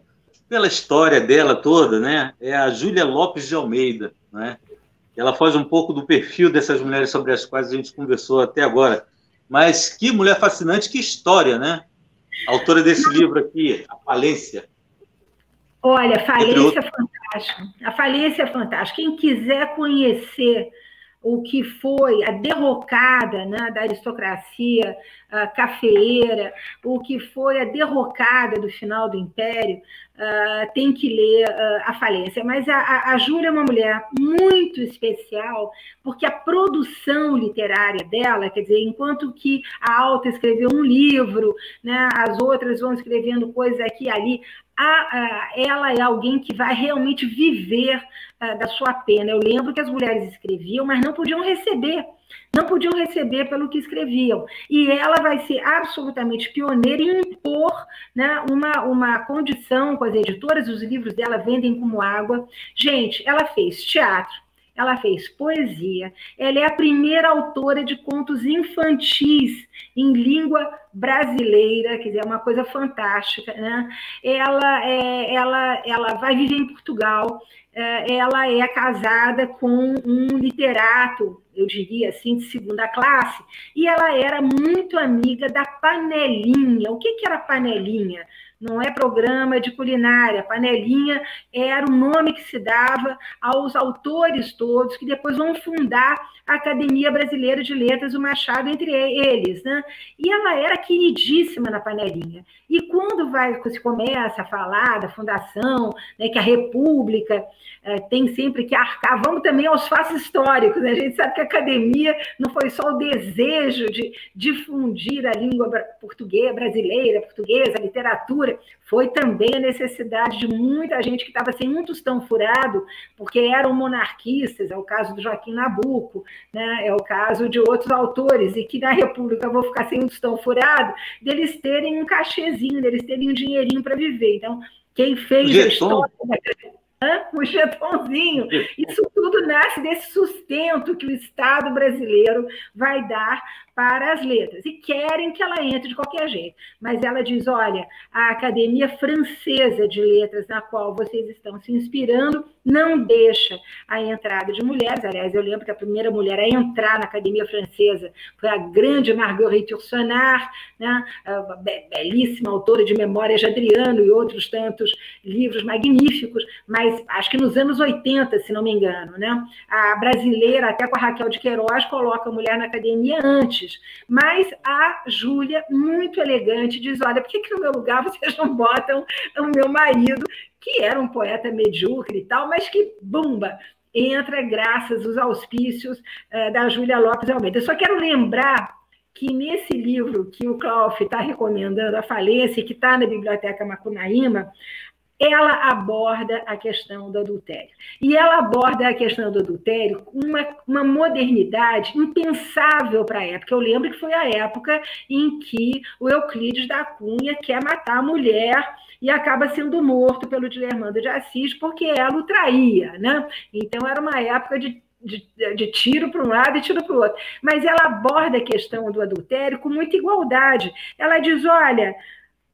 pela história dela toda, né, é a Júlia Lopes de Almeida, né? Ela faz um pouco do perfil dessas mulheres sobre as quais a gente conversou até agora. Mas que mulher fascinante, que história, né? autora desse livro aqui, A Falência. Olha, Falência é fantástico. A Falência é fantástica. Quem quiser conhecer o que foi a derrocada né, da aristocracia uh, cafeeira, o que foi a derrocada do final do Império, uh, tem que ler uh, A Falência. Mas a, a Júlia é uma mulher muito especial, porque a produção literária dela, quer dizer, enquanto que a Alta escreveu um livro, né, as outras vão escrevendo coisas aqui e ali, a, a, ela é alguém que vai realmente viver a, da sua pena. Eu lembro que as mulheres escreviam, mas não podiam receber, não podiam receber pelo que escreviam. E ela vai ser absolutamente pioneira em impor né, uma, uma condição com as editoras, os livros dela vendem como água. Gente, ela fez teatro, ela fez poesia, ela é a primeira autora de contos infantis em língua brasileira, quer dizer, é uma coisa fantástica, né? Ela, é, ela, ela vai viver em Portugal, é, ela é casada com um literato, eu diria assim, de segunda classe, e ela era muito amiga da Panelinha. O que, que era Panelinha? não é programa de culinária. Panelinha era o nome que se dava aos autores todos que depois vão fundar a Academia Brasileira de Letras, o Machado entre eles, né? E ela era queridíssima na Panelinha. E quando vai se começa a falar da fundação, né, que a República é, tem sempre que arcar, vamos também aos fatos históricos. Né? A gente sabe que a academia não foi só o desejo de difundir a língua portuguesa, brasileira, portuguesa, a literatura, foi também a necessidade de muita gente que estava sem um tostão furado, porque eram monarquistas, é o caso do Joaquim Nabuco, né? é o caso de outros autores, e que na República vão ficar sem um tostão furado, deles terem um cachezinho, deles terem um dinheirinho para viver. Então, quem fez a história o jetonzinho. Isso tudo nasce desse sustento que o Estado brasileiro vai dar para as letras e querem que ela entre de qualquer jeito. Mas ela diz: olha, a Academia Francesa de Letras, na qual vocês estão se inspirando, não deixa a entrada de mulheres. Aliás, eu lembro que a primeira mulher a entrar na Academia Francesa foi a grande Marguerite Yourcenar, né? belíssima autora de Memórias de Adriano e outros tantos livros magníficos, mas acho que nos anos 80, se não me engano. Né? A brasileira, até com a Raquel de Queiroz, coloca a mulher na academia antes Mas a Júlia, muito elegante, diz: olha, por que, que no meu lugar vocês não botam o meu marido, que era um poeta medíocre e tal, mas que, bumba, entra graças aos auspícios uh, da Júlia Lopes Almeida. Eu só quero lembrar que nesse livro que o Cláudio está recomendando, A Falência, que está na Biblioteca Macunaíma, ela aborda a questão do adultério. E ela aborda a questão do adultério com uma, uma modernidade impensável para a época. Eu lembro que foi a época em que o Euclides da Cunha quer matar a mulher e acaba sendo morto pelo Dilermando de Assis porque ela o traía, né? Então era uma época de de, de, tiro para um lado e tiro para o outro. Mas ela aborda a questão do adultério com muita igualdade. Ela diz: olha,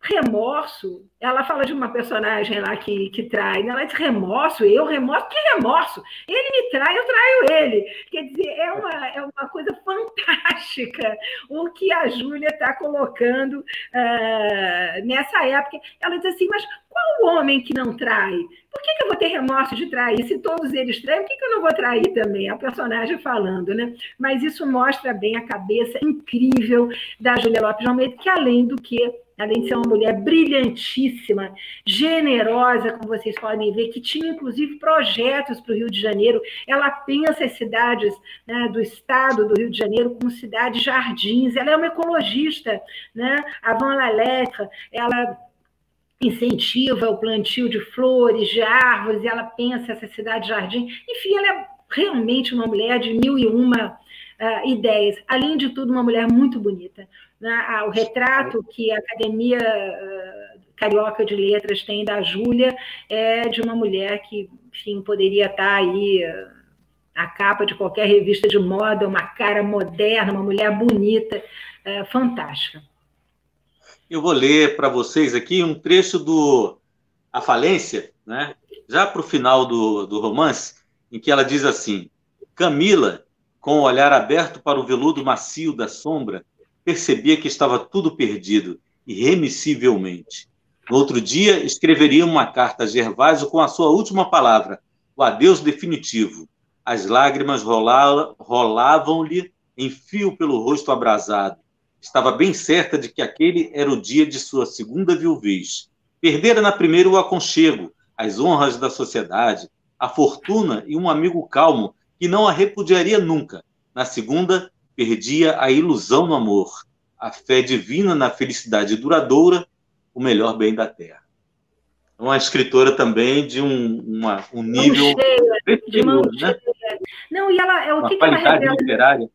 remorso. Ela fala de uma personagem lá que, que trai. Né? Ela diz remorso, eu remorso, que remorso? Ele me trai, eu traio ele. Quer dizer, é uma, é uma coisa fantástica o que a Júlia está colocando uh, nessa época. Ela diz assim, mas qual homem que não trai? Por que, que, eu vou ter remorso de trair? Se todos eles traem, por que, que eu não vou trair também? A personagem falando, né? Mas isso mostra bem a cabeça incrível da Júlia Lopes de Almeida, que além do que além de ser uma mulher brilhantíssima, generosa, como vocês podem ver, que tinha inclusive projetos para o Rio de Janeiro. Ela pensa as cidades né, do estado do Rio de Janeiro como cidades jardins. Ela é uma ecologista, né? A Van Laletre, ela incentiva o plantio de flores, de árvores, ela pensa essa cidade jardim. Enfim, ela é realmente uma mulher de mil e uma uh, ideias. Além de tudo, uma mulher muito bonita. Né? O retrato que a Academia uh, Carioca de Letras tem da Júlia é de uma mulher que, enfim, poderia estar aí uh, a capa de qualquer revista de moda, uma cara moderna, uma mulher bonita, uh, fantástica. Eu vou ler para vocês aqui um trecho do A Falência, né? já para o final do, do romance, em que ela diz assim: Camila, com o olhar aberto para o veludo macio da sombra, percebia que estava tudo perdido, irremissivelmente. No outro dia, escreveria uma carta a Gervásio com a sua última palavra, o adeus definitivo. As lágrimas rolavam-lhe em fio pelo rosto abrasado. Estava bem certa de que aquele era o dia de sua segunda viuvez. Perdera na primeira o aconchego, as honras da sociedade, a fortuna e um amigo calmo que não a repudiaria nunca. Na segunda, perdia a ilusão no amor, a fé divina na felicidade duradoura, o melhor bem da terra. Uma escritora também de um, uma, um nível de mão né? Não, e ela é o uma que, que ela revela? literária.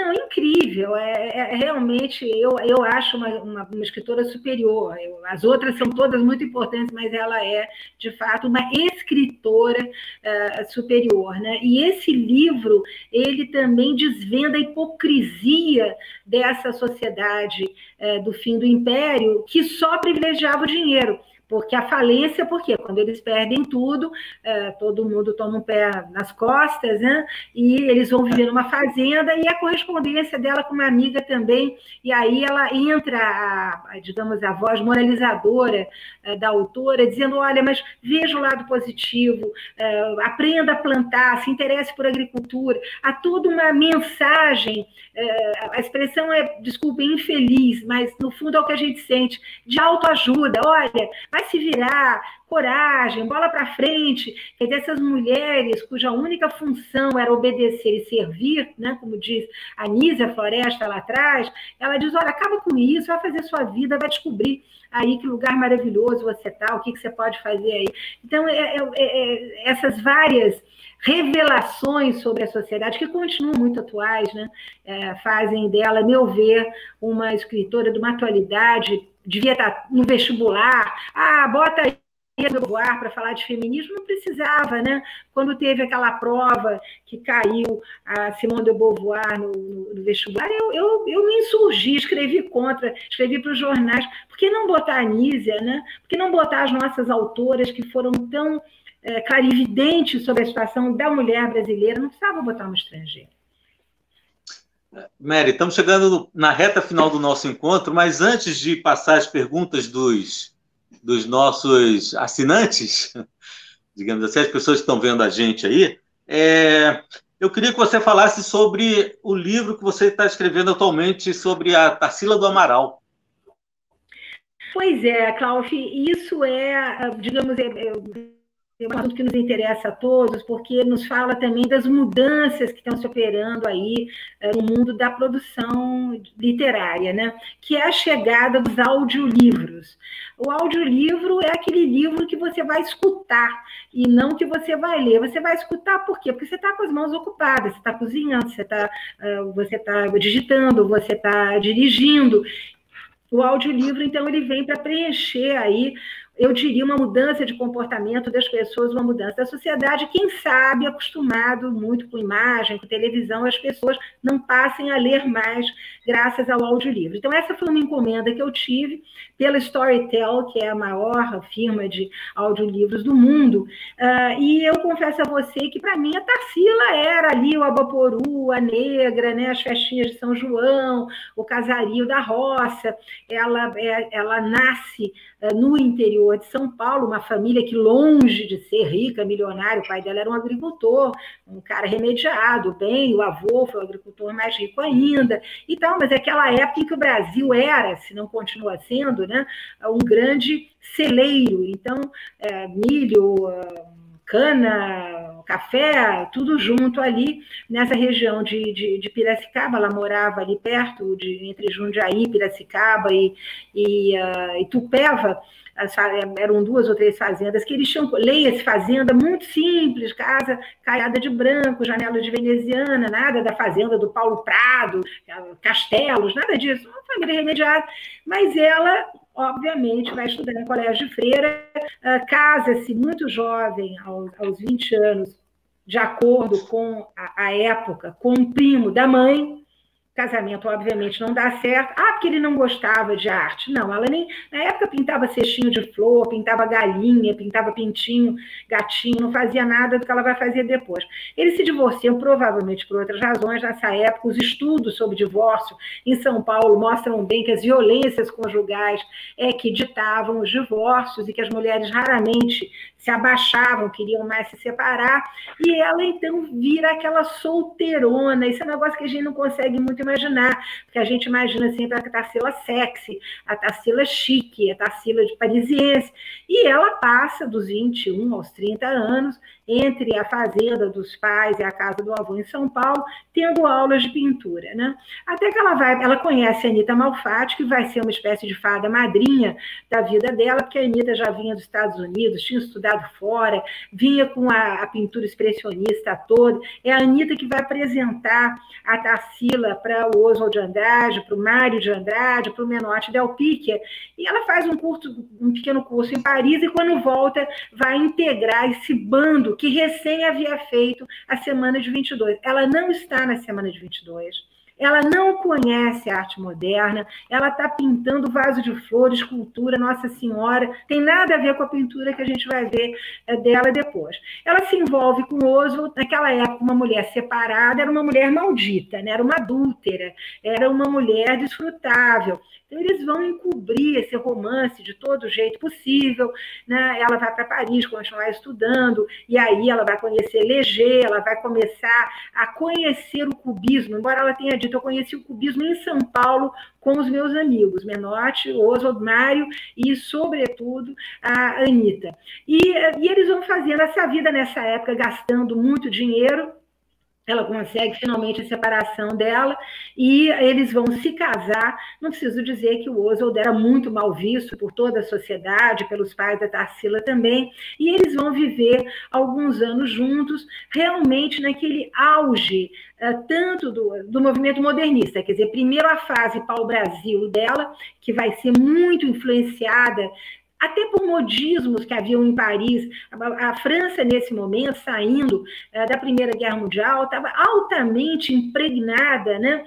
Não, incrível. É, é, é, realmente, eu, eu acho uma, uma, uma escritora superior. Eu, as outras são todas muito importantes, mas ela é, de fato, uma escritora uh, superior. Né? E esse livro, ele também desvenda a hipocrisia dessa sociedade uh, do fim do império, que só privilegiava o dinheiro. Porque a falência, porque quando eles perdem tudo, é, todo mundo toma um pé nas costas, né? E eles vão viver numa fazenda e a correspondência dela com uma amiga também. E aí ela entra, a, a digamos, a voz moralizadora é, da autora, dizendo: olha, mas veja o lado positivo, é, aprenda a plantar, se interesse por agricultura. Há toda uma mensagem, é, a expressão é, desculpe, infeliz, mas no fundo é o que a gente sente, de autoajuda. Olha, vai se virar, coragem, bola para frente. Quer dizer, essas mulheres cuja única função era obedecer e servir, né, como diz a Nízia Floresta lá atrás, ela diz: olha, acaba com isso, vai fazer sua vida, vai descobrir aí que lugar maravilhoso você está, o que, que você pode fazer aí. Então, é, é, é, essas várias revelações sobre a sociedade, que continuam muito atuais, né? É, fazem dela, a meu ver, uma escritora de uma atualidade devia estar no vestibular, ah, bota aí para falar de feminismo, não precisava, né? Quando teve aquela prova que caiu a Simone de Beauvoir no, no, no vestibular, eu, eu, eu me insurgi, escrevi contra, escrevi para os jornais. Por que não botar a Nízia, né? Por que não botar as nossas autoras que foram tão é, clarividentes sobre a situação da mulher brasileira? Não precisava botar uma estrangeira. Mary, estamos chegando na reta final do nosso encontro, mas antes de passar as perguntas dos, dos nossos assinantes, digamos assim, as pessoas que estão vendo a gente aí, é, eu queria que você falasse sobre o livro que você está escrevendo atualmente sobre a Tarsila do Amaral. Pois é, Cláudio, isso é, digamos, é, é é um assunto que nos interessa a todos, porque nos fala também das mudanças que estão se operando aí é, no mundo da produção literária, né? que é a chegada dos audiolivros. O audiolivro é aquele livro que você vai escutar e não que você vai ler. Você vai escutar por quê? Porque você está com as mãos ocupadas, você está cozinhando, você está é, você tá digitando, você está dirigindo. O audiolivro, então, ele vem para preencher aí eu diria, uma mudança de comportamento das pessoas, uma mudança da sociedade. Quem sabe, acostumado muito com imagem, com televisão, as pessoas não passem a ler mais graças ao audiolivro. Então, essa foi uma encomenda que eu tive pela Storytel, que é a maior firma de audiolivros do mundo. Uh, e eu confesso a você que, para mim, a Tarsila era ali o Abaporu, a Negra, né, as festinhas de São João, o casario da roça. Ela, é, ela nasce uh, no interior de São Paulo, uma família que, longe de ser rica, milionária, o pai dela era um agricultor, um cara remediado, bem, o avô foi o agricultor mais rico ainda, e tal, mas é aquela época em que o Brasil era, se não continua sendo, né, um grande celeiro, então, é, milho, cana, café, tudo junto ali nessa região de, de, de, Piracicaba. Ela morava ali perto, de, entre Jundiaí, Piracicaba e, e uh, Itupeva as, eram duas ou três fazendas, que eles tinham, leia-se fazenda muito simples, casa caiada de branco, janela de veneziana, nada da fazenda do Paulo Prado, castelos, nada disso, uma família remediada, mas ela, obviamente, vai estudar em colégio de freira, ah, casa-se muito jovem, aos, aos 20 anos, de acordo com a, a época, com um primo da mãe, casamento, obviamente, não dá certo. Ah, porque ele não gostava de arte. Não, ela nem. Na época pintava cestinho de flor, pintava galinha, pintava pintinho, gatinho, não fazia nada do que ela vai fazer depois. Eles se divorciam, provavelmente por outras razões. Nessa época, os estudos sobre divórcio em São Paulo mostram bem que as violências conjugais é que ditavam os divórcios e que as mulheres raramente se abaixavam, queriam mais se separar, e ela então vira aquela solteirona. Isso é um negócio que a gente não consegue muito imaginar, porque a gente imagina sempre a Tarsila sexy, a Tarsila chique, a Tarsila de parisiense, e ela passa dos 21 aos 30 anos entre a fazenda dos pais e a casa do avô em São Paulo, tendo aulas de pintura, né? Até que ela vai, ela conhece a Anitta Malfatti, que vai ser uma espécie de fada madrinha da vida dela, porque a Anitta já vinha dos Estados Unidos, tinha estudado fora, vinha com a, a pintura expressionista toda. É a Anitta que vai apresentar a Tarsila para o Oswald de Andrade, para o Mário de Andrade, para o Menotti Del Pique, e ela faz um curso, um pequeno curso em Paris, e quando volta, vai integrar esse bando que recém havia feito a semana de 22. Ela não está na semana de 22. Ela não conhece a arte moderna, ela está pintando vaso de flores, escultura, Nossa Senhora, tem nada a ver com a pintura que a gente vai ver eh, dela depois. Ela se envolve com Oswald, naquela época, uma mulher separada, era uma mulher maldita, né? era uma adúltera, era uma mulher desfrutável. Então, eles vão encobrir esse romance de todo jeito possível. Né? Ela vai para Paris continuar estudando, e aí ela vai conhecer Leger, ela vai começar a conhecer o cubismo, embora ela tenha dito, eu conheci o cubismo em São Paulo com os meus amigos, Menotti, Oswald, Mário e, sobretudo, a Anitta. E, e eles vão fazendo essa vida nessa época, gastando muito dinheiro, ela consegue finalmente a separação dela e eles vão se casar. Não preciso dizer que o Oswald era muito mal visto por toda a sociedade, pelos pais da Tarsila também, e eles vão viver alguns anos juntos, realmente naquele auge uh, tanto do, do movimento modernista, quer dizer, primeiro a fase pau-brasil dela, que vai ser muito influenciada até por modismos que haviam em Paris. A, França, nesse momento, saindo uh, da Primeira Guerra Mundial, estava altamente impregnada né,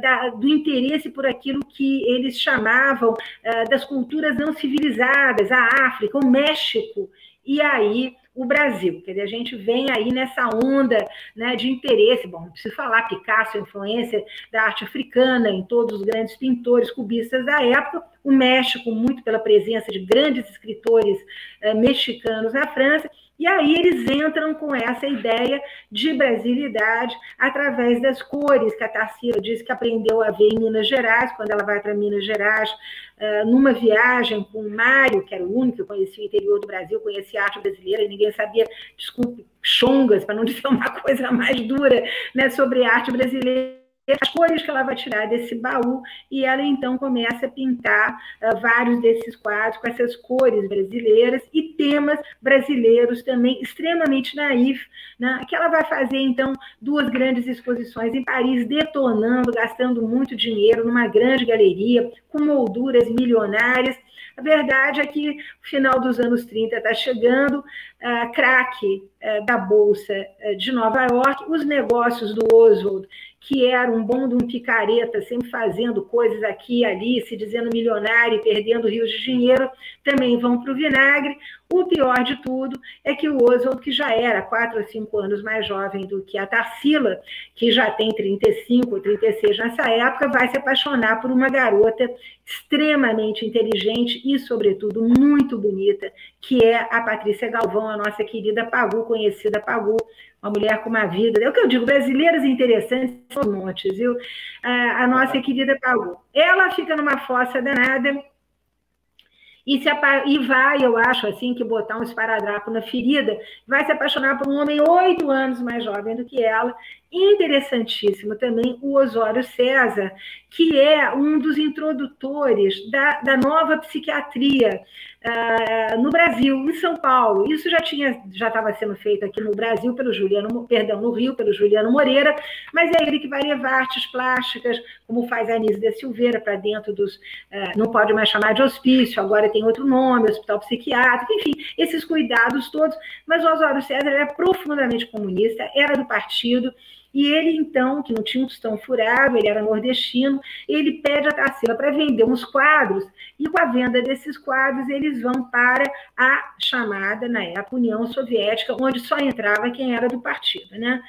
da, do interesse por aquilo que eles chamavam uh, das culturas não civilizadas, a África, o México. E aí o Brasil. Quer dizer, a gente vem aí nessa onda né, de interesse. Bom, não preciso falar, Picasso, influência da arte africana em todos os grandes pintores cubistas da época, o México, muito pela presença de grandes escritores eh, mexicanos na França, e aí eles entram com essa ideia de brasilidade através das cores que a Tarsila disse que aprendeu a ver em Minas Gerais, quando ela vai para Minas Gerais, eh, numa viagem com o Mário, que era o único que conhecia o interior do Brasil, conhecia a arte brasileira, e ninguém sabia, desculpe, chongas, para não dizer uma coisa mais dura, né, sobre arte brasileira as cores que ela vai tirar desse baú e ela então começa a pintar uh, vários desses quadros com essas cores brasileiras e temas brasileiros também extremamente naif, né? que ela vai fazer então duas grandes exposições em Paris, detonando, gastando muito dinheiro numa grande galeria com molduras milionárias. A verdade é que o final dos anos 30 está chegando, uh, craque uh, da Bolsa de Nova York, os negócios do Oswald que era um bom de um picareta, sempre fazendo coisas aqui e ali, se dizendo milionário e perdendo rios de dinheiro, também vão para o vinagre. O pior de tudo é que o Oswald, que já era quatro ou cinco anos mais jovem do que a Tarsila, que já tem 35 ou 36 nessa época, vai se apaixonar por uma garota extremamente inteligente e, sobretudo, muito bonita, que é a Patrícia Galvão, a nossa querida Pagu, conhecida Pagu, uma mulher com uma vida. É o que eu digo, brasileiras interessantes são montes, viu? A, a nossa querida Pagu. Ela fica numa fossa danada e, se, e vai, eu acho, assim, que botar um esparadrapo na ferida, vai se apaixonar por um homem oito anos mais jovem do que ela. Interessantíssimo também o Osório César, que é um dos introdutores da, da nova psiquiatria uh, no Brasil, em São Paulo. Isso já tinha, já estava sendo feito aqui no Brasil pelo Juliano, perdão, no Rio pelo Juliano Moreira, mas é ele que vai levar artes plásticas, como faz a Anise da Silveira, para dentro dos, uh, não pode mais chamar de hospício, agora tem outro nome, hospital psiquiátrico, enfim, esses cuidados todos. Mas o Osório César era profundamente comunista, era do partido, e ele, então, que não tinha um tostão furado, ele era nordestino, ele pede a Tarsila para vender uns quadros, e com a venda desses quadros, eles vão para a chamada, na época, União Soviética, onde só entrava quem era do partido. Né?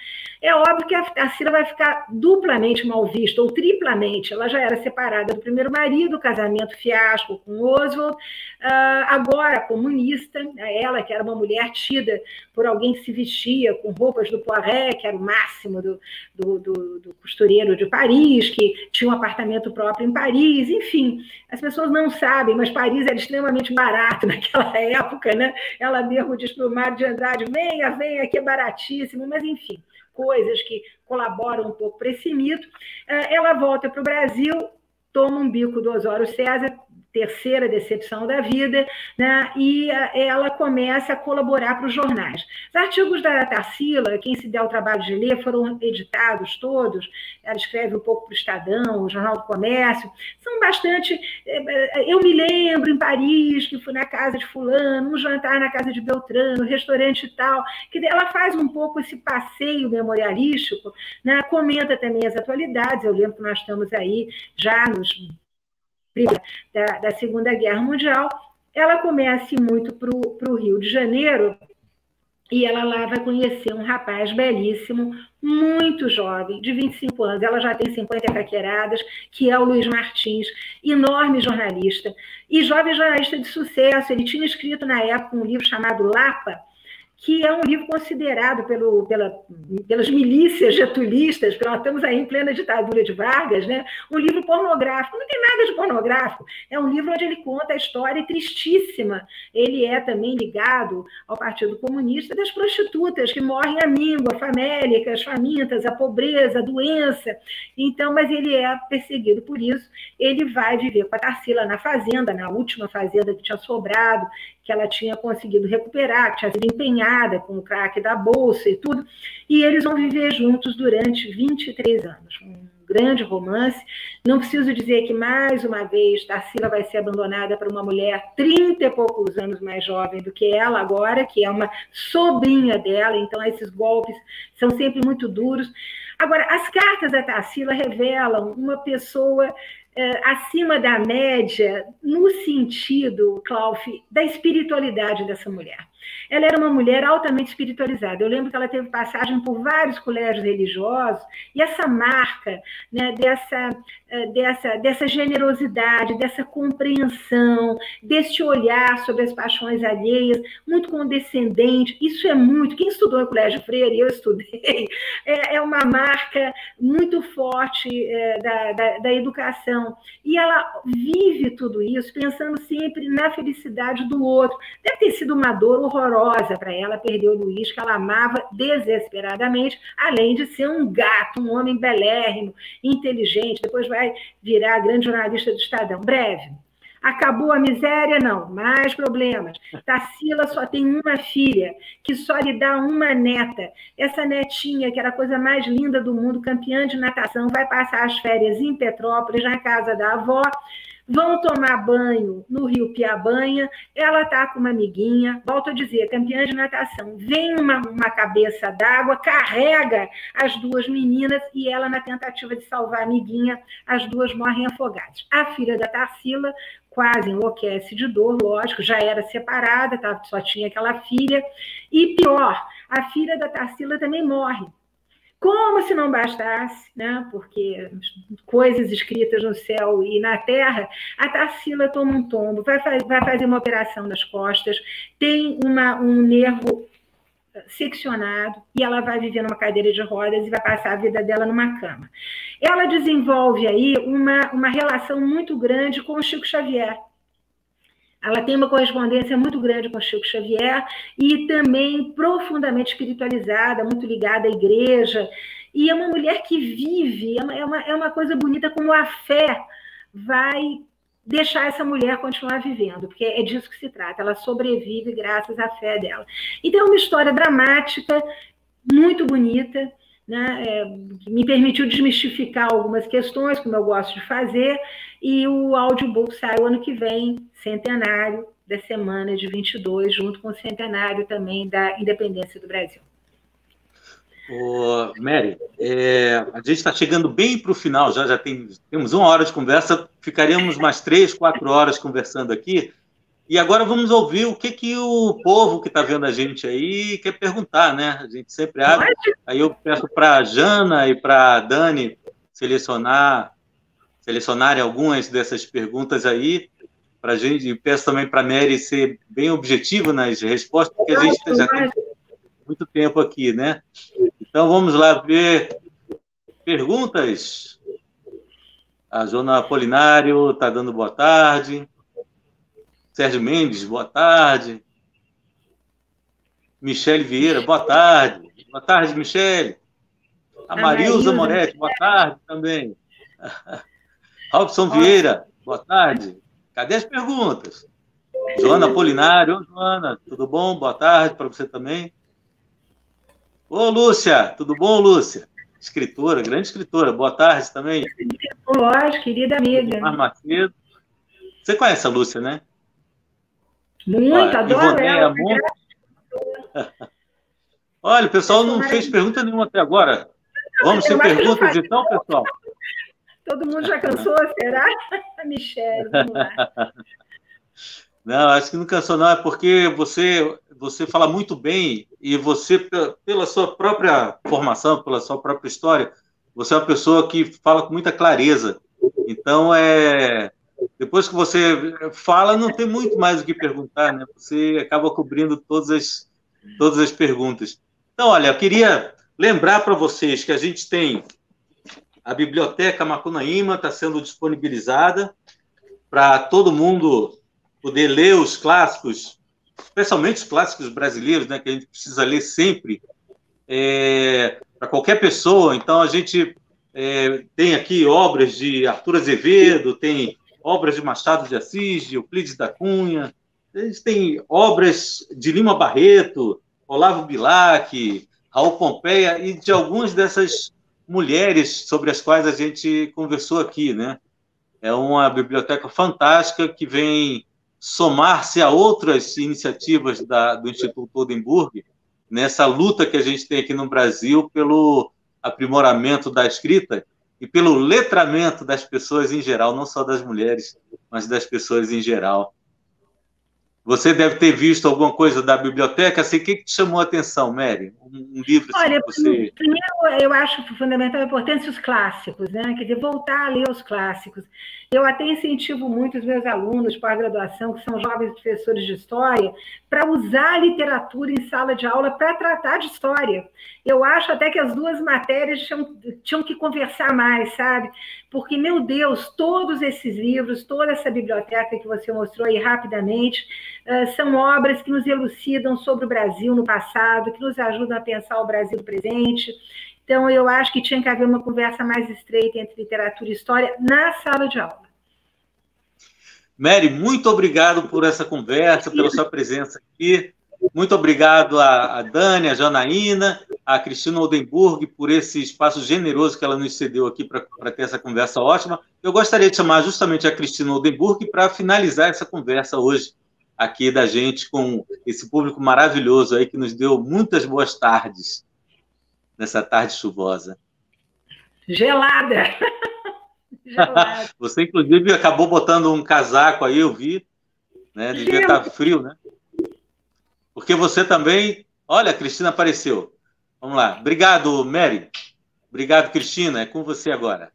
É óbvio que a Tarsila vai ficar duplamente mal vista, ou triplamente. Ela já era separada do primeiro marido, casamento fiasco com Oswald, ah, agora comunista, né? ela que era uma mulher tida por alguém que se vestia com roupas do Poiré, que era o máximo do, do, do, do, costureiro de Paris, que tinha um apartamento próprio em Paris, enfim, as pessoas não sabem, mas Paris era extremamente barato naquela época, né? Ela mesmo diz para o Mário de Andrade, venha, venha, que é baratíssimo, mas enfim, coisas que colaboram um pouco para esse mito. Ah, ela volta para o Brasil, toma um bico do Osório César, terceira decepção da vida, né? e ela começa a colaborar para os jornais. Os artigos da Tarsila, quem se der o trabalho de ler, foram editados todos, ela escreve um pouco para o Estadão, o Jornal do Comércio, são bastante... É, é, eu me lembro em Paris, que fui na casa de fulano, um jantar na casa de Beltrano, restaurante e tal, que ela faz um pouco esse passeio memorialístico, né? comenta também as atualidades, eu lembro que nós estamos aí já nos da, da Segunda Guerra Mundial, ela começa muito para o Rio de Janeiro e ela lá vai conhecer um rapaz belíssimo, muito jovem, de 25 anos, ela já tem 50 caqueradas, que é o Luiz Martins, enorme jornalista, e jovem jornalista de sucesso. Ele tinha escrito na época um livro chamado Lapa, que é um livro considerado pelo, pela, pelas milícias getulistas, porque nós estamos aí em plena ditadura de Vargas, né? um livro pornográfico. Não tem nada de pornográfico. É um livro onde ele conta a história tristíssima. Ele é também ligado ao Partido Comunista das prostitutas que morrem à míngua, famélicas, famintas, a pobreza, a doença. Então, mas ele é perseguido por isso. Ele vai viver com a Tarsila na fazenda, na última fazenda que tinha sobrado, que ela tinha conseguido recuperar, que tinha sido empenhada com o craque da bolsa e tudo, e eles vão viver juntos durante 23 anos. Um grande romance. Não preciso dizer que, mais uma vez, Tarsila vai ser abandonada por uma mulher 30 e poucos anos mais jovem do que ela agora, que é uma sobrinha dela, então esses golpes são sempre muito duros. Agora, as cartas da Tarsila revelam uma pessoa acima da média no sentido, Klauf, da espiritualidade dessa mulher. Ela era uma mulher altamente espiritualizada. Eu lembro que ela teve passagem por vários colégios religiosos, e essa marca né, dessa, eh, dessa, dessa generosidade, dessa compreensão, desse olhar sobre as paixões alheias, muito condescendente, isso é muito. Quem estudou em colégio freire, eu estudei, é, é uma marca muito forte é, da, da, da educação. E ela vive tudo isso pensando sempre na felicidade do outro. Deve ter sido uma dor horrorosa para ela perder o Luiz, que ela amava desesperadamente, além de ser um gato, um homem belérrimo, inteligente, depois vai virar grande jornalista do Estadão. Breve. Acabou a miséria? Não, mais problemas. Tarsila só tem uma filha, que só lhe dá uma neta. Essa netinha, que era a coisa mais linda do mundo, campeã de natação, vai passar as férias em Petrópolis, na casa da avó, vão tomar banho no Rio Piabanha, ela está com uma amiguinha, volto a dizer, campeã de natação, vem uma, uma cabeça d'água, carrega as duas meninas e ela, na tentativa de salvar a amiguinha, as duas morrem afogadas. A filha da Tarsila quase enlouquece de dor, lógico, já era separada, tá? só tinha aquela filha, e pior, a filha da Tarsila também morre. Como se não bastasse, né? porque coisas escritas no céu e na terra, a Tarsila toma um tombo, vai, vai fazer uma operação nas costas, tem uma, um nervo seccionado e ela vai viver numa cadeira de rodas e vai passar a vida dela numa cama. Ela desenvolve aí uma, uma relação muito grande com o Chico Xavier. Ela tem uma correspondência muito grande com Chico Xavier e também profundamente espiritualizada, muito ligada à igreja. E é uma mulher que vive, é é uma, é uma coisa bonita como a fé vai deixar essa mulher continuar vivendo, porque é disso que se trata. Ela sobrevive graças à fé dela. Então, é uma história dramática, muito bonita, né? É, me permitiu desmistificar algumas questões, como eu gosto de fazer, e o audiobook sai o ano que vem, centenário da semana de 22, junto com o centenário também da independência do Brasil. Ô, Mary, é, a gente está chegando bem para o final, já, já tem, temos uma hora de conversa, ficaríamos mais três, quatro horas conversando aqui. E agora vamos ouvir o que, que o povo que está vendo a gente aí quer perguntar, né? A gente sempre abre. Aí eu peço para a Jana e para a Dani selecionar, selecionarem algumas dessas perguntas aí para gente. E peço também para a Mary ser bem objetivo nas respostas, porque a gente já tem muito tempo aqui, né? Então vamos lá ver perguntas. A Jona Apolinário está dando boa tarde. Sérgio Mendes, boa tarde. Michele Vieira, boa tarde. Boa tarde, Michele. A Marilza Moretti, boa tarde também. Robson Vieira, boa tarde. Cadê as perguntas? Joana Apolinário, Ô, Joana, tudo bom? Boa tarde para você também. Ô, Lúcia, tudo bom, Lúcia? Escritora, grande escritora. Boa tarde também. Lógico, querida amiga. Mar Macedo. Você conhece a Lúcia, né? Muito, Olha, adoro ela. Olha, o pessoal não fez pergunta nenhuma até agora. Vamos sem perguntas então, pessoal? Todo mundo já cansou, será? Michelle, vamos lá. Não, acho que não cansou, não. É porque você, você fala muito bem e você, pela sua própria formação, pela sua própria história, você é uma pessoa que fala com muita clareza. Então, é, depois que você fala, não tem muito mais o que perguntar, né? Você acaba cobrindo todas as, todas as perguntas. Então, olha, eu queria lembrar para vocês que a gente tem a Biblioteca Macunaíma, está sendo disponibilizada para todo mundo poder ler os clássicos, especialmente os clássicos brasileiros, né, que a gente precisa ler sempre, é, para qualquer pessoa. Então, a gente é, tem aqui obras de Arthur Azevedo, tem obras de Machado de Assis, de Euclides da Cunha, gente tem obras de Lima Barreto, Olavo Bilac, Raul Pompeia e de algumas dessas mulheres sobre as quais a gente conversou aqui, né? É uma biblioteca fantástica que vem somar-se a outras iniciativas da, do Instituto Odenburg nessa luta que a gente tem aqui no Brasil pelo aprimoramento da escrita e pelo letramento das pessoas em geral, não só das mulheres, mas das pessoas em geral. Você deve ter visto alguma coisa da biblioteca. Assim, o que, que te chamou a atenção, Mary? Um, um livro assim, Olha, você... primeiro eu acho fundamental a importância dos clássicos, né? Quer dizer, voltar a ler os clássicos. Eu até incentivo muito os meus alunos de pós-graduação, que são jovens professores de história, para usar a literatura em sala de aula para tratar de história. Eu acho até que as duas matérias tinham, tinham que conversar mais, sabe? Porque, meu Deus, todos esses livros, toda essa biblioteca que você mostrou aí rapidamente, são obras que nos elucidam sobre o Brasil no passado, que nos ajudam a pensar o Brasil presente. Então, eu acho que tinha que haver uma conversa mais estreita entre literatura e história na sala de aula. Mary, muito obrigado por essa conversa, pela sua presença aqui. Muito obrigado a, a Dani, a Janaína, a Cristina Oldenburg por esse espaço generoso que ela nos cedeu aqui para ter essa conversa ótima. Eu gostaria de chamar justamente a Cristina Oldenburg para finalizar essa conversa hoje aqui da gente com esse público maravilhoso aí que nos deu muitas boas tardes nessa tarde chuvosa. Gelada. Gelada. Você, inclusive, acabou botando um casaco aí, eu vi. Né? Devia estar frio, né? Porque você também. Olha, a Cristina apareceu. Vamos lá. Obrigado, Mary. Obrigado, Cristina. É com você agora.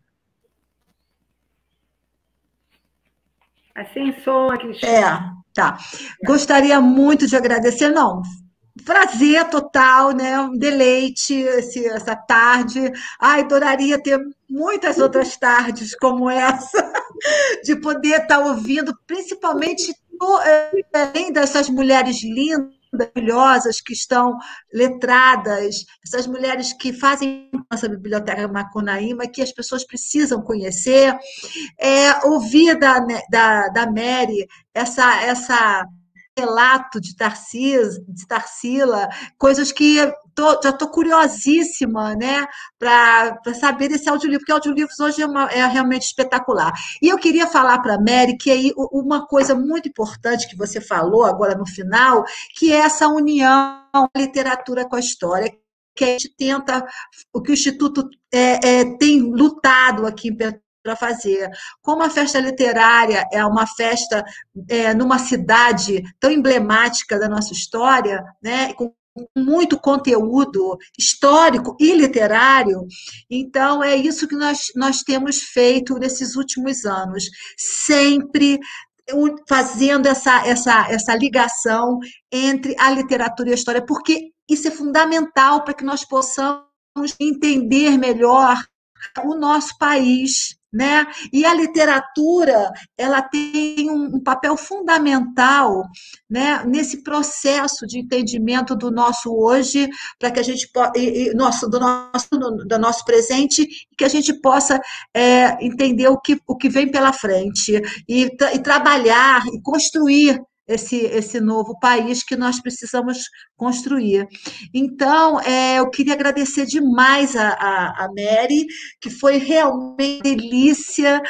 Assim sou, Cristina. É. Tá. Gostaria muito de agradecer, não, prazer total, né? Um deleite esse, essa tarde. Ai, adoraria ter muitas outras tardes como essa, de poder estar ouvindo, principalmente é, além dessas mulheres lindas maravilhosas que estão letradas, essas mulheres que fazem nossa biblioteca Macunaíma, que as pessoas precisam conhecer, é, ouvir da, da, da Mary essa, essa relato de Tarcísio, de Tarsila, coisas que tô, já estou curiosíssima né, para saber desse audiolivro, porque audiolivros hoje é, uma, é realmente espetacular. E eu queria falar para a Mary que aí uma coisa muito importante que você falou agora no final, que é essa união literatura com a história, que a gente tenta, o que o Instituto é, é, tem lutado aqui em para fazer. Como a festa literária é uma festa é, numa cidade tão emblemática da nossa história, né, com muito conteúdo histórico e literário, então é isso que nós, nós temos feito nesses últimos anos, sempre fazendo essa, essa, essa ligação entre a literatura e a história, porque isso é fundamental para que nós possamos entender melhor o nosso país, né? E a literatura ela tem um, papel fundamental, né? Nesse processo de entendimento do nosso hoje, para que a gente e, nosso do nosso do nosso presente que a gente possa é, entender o que o que vem pela frente e, e trabalhar e construir esse, esse novo país que nós precisamos construir. Então, é, eu queria agradecer demais a, a, a Mary, que foi realmente delícia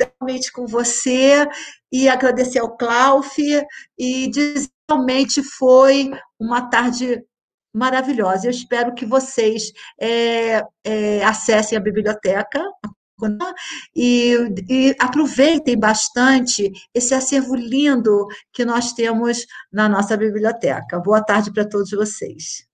realmente com você, e agradecer ao Klauf, e dizer realmente foi uma tarde maravilhosa. Eu espero que vocês é, é, acessem a biblioteca, e, e aproveitem bastante esse acervo lindo que nós temos na nossa biblioteca. Boa tarde para todos vocês.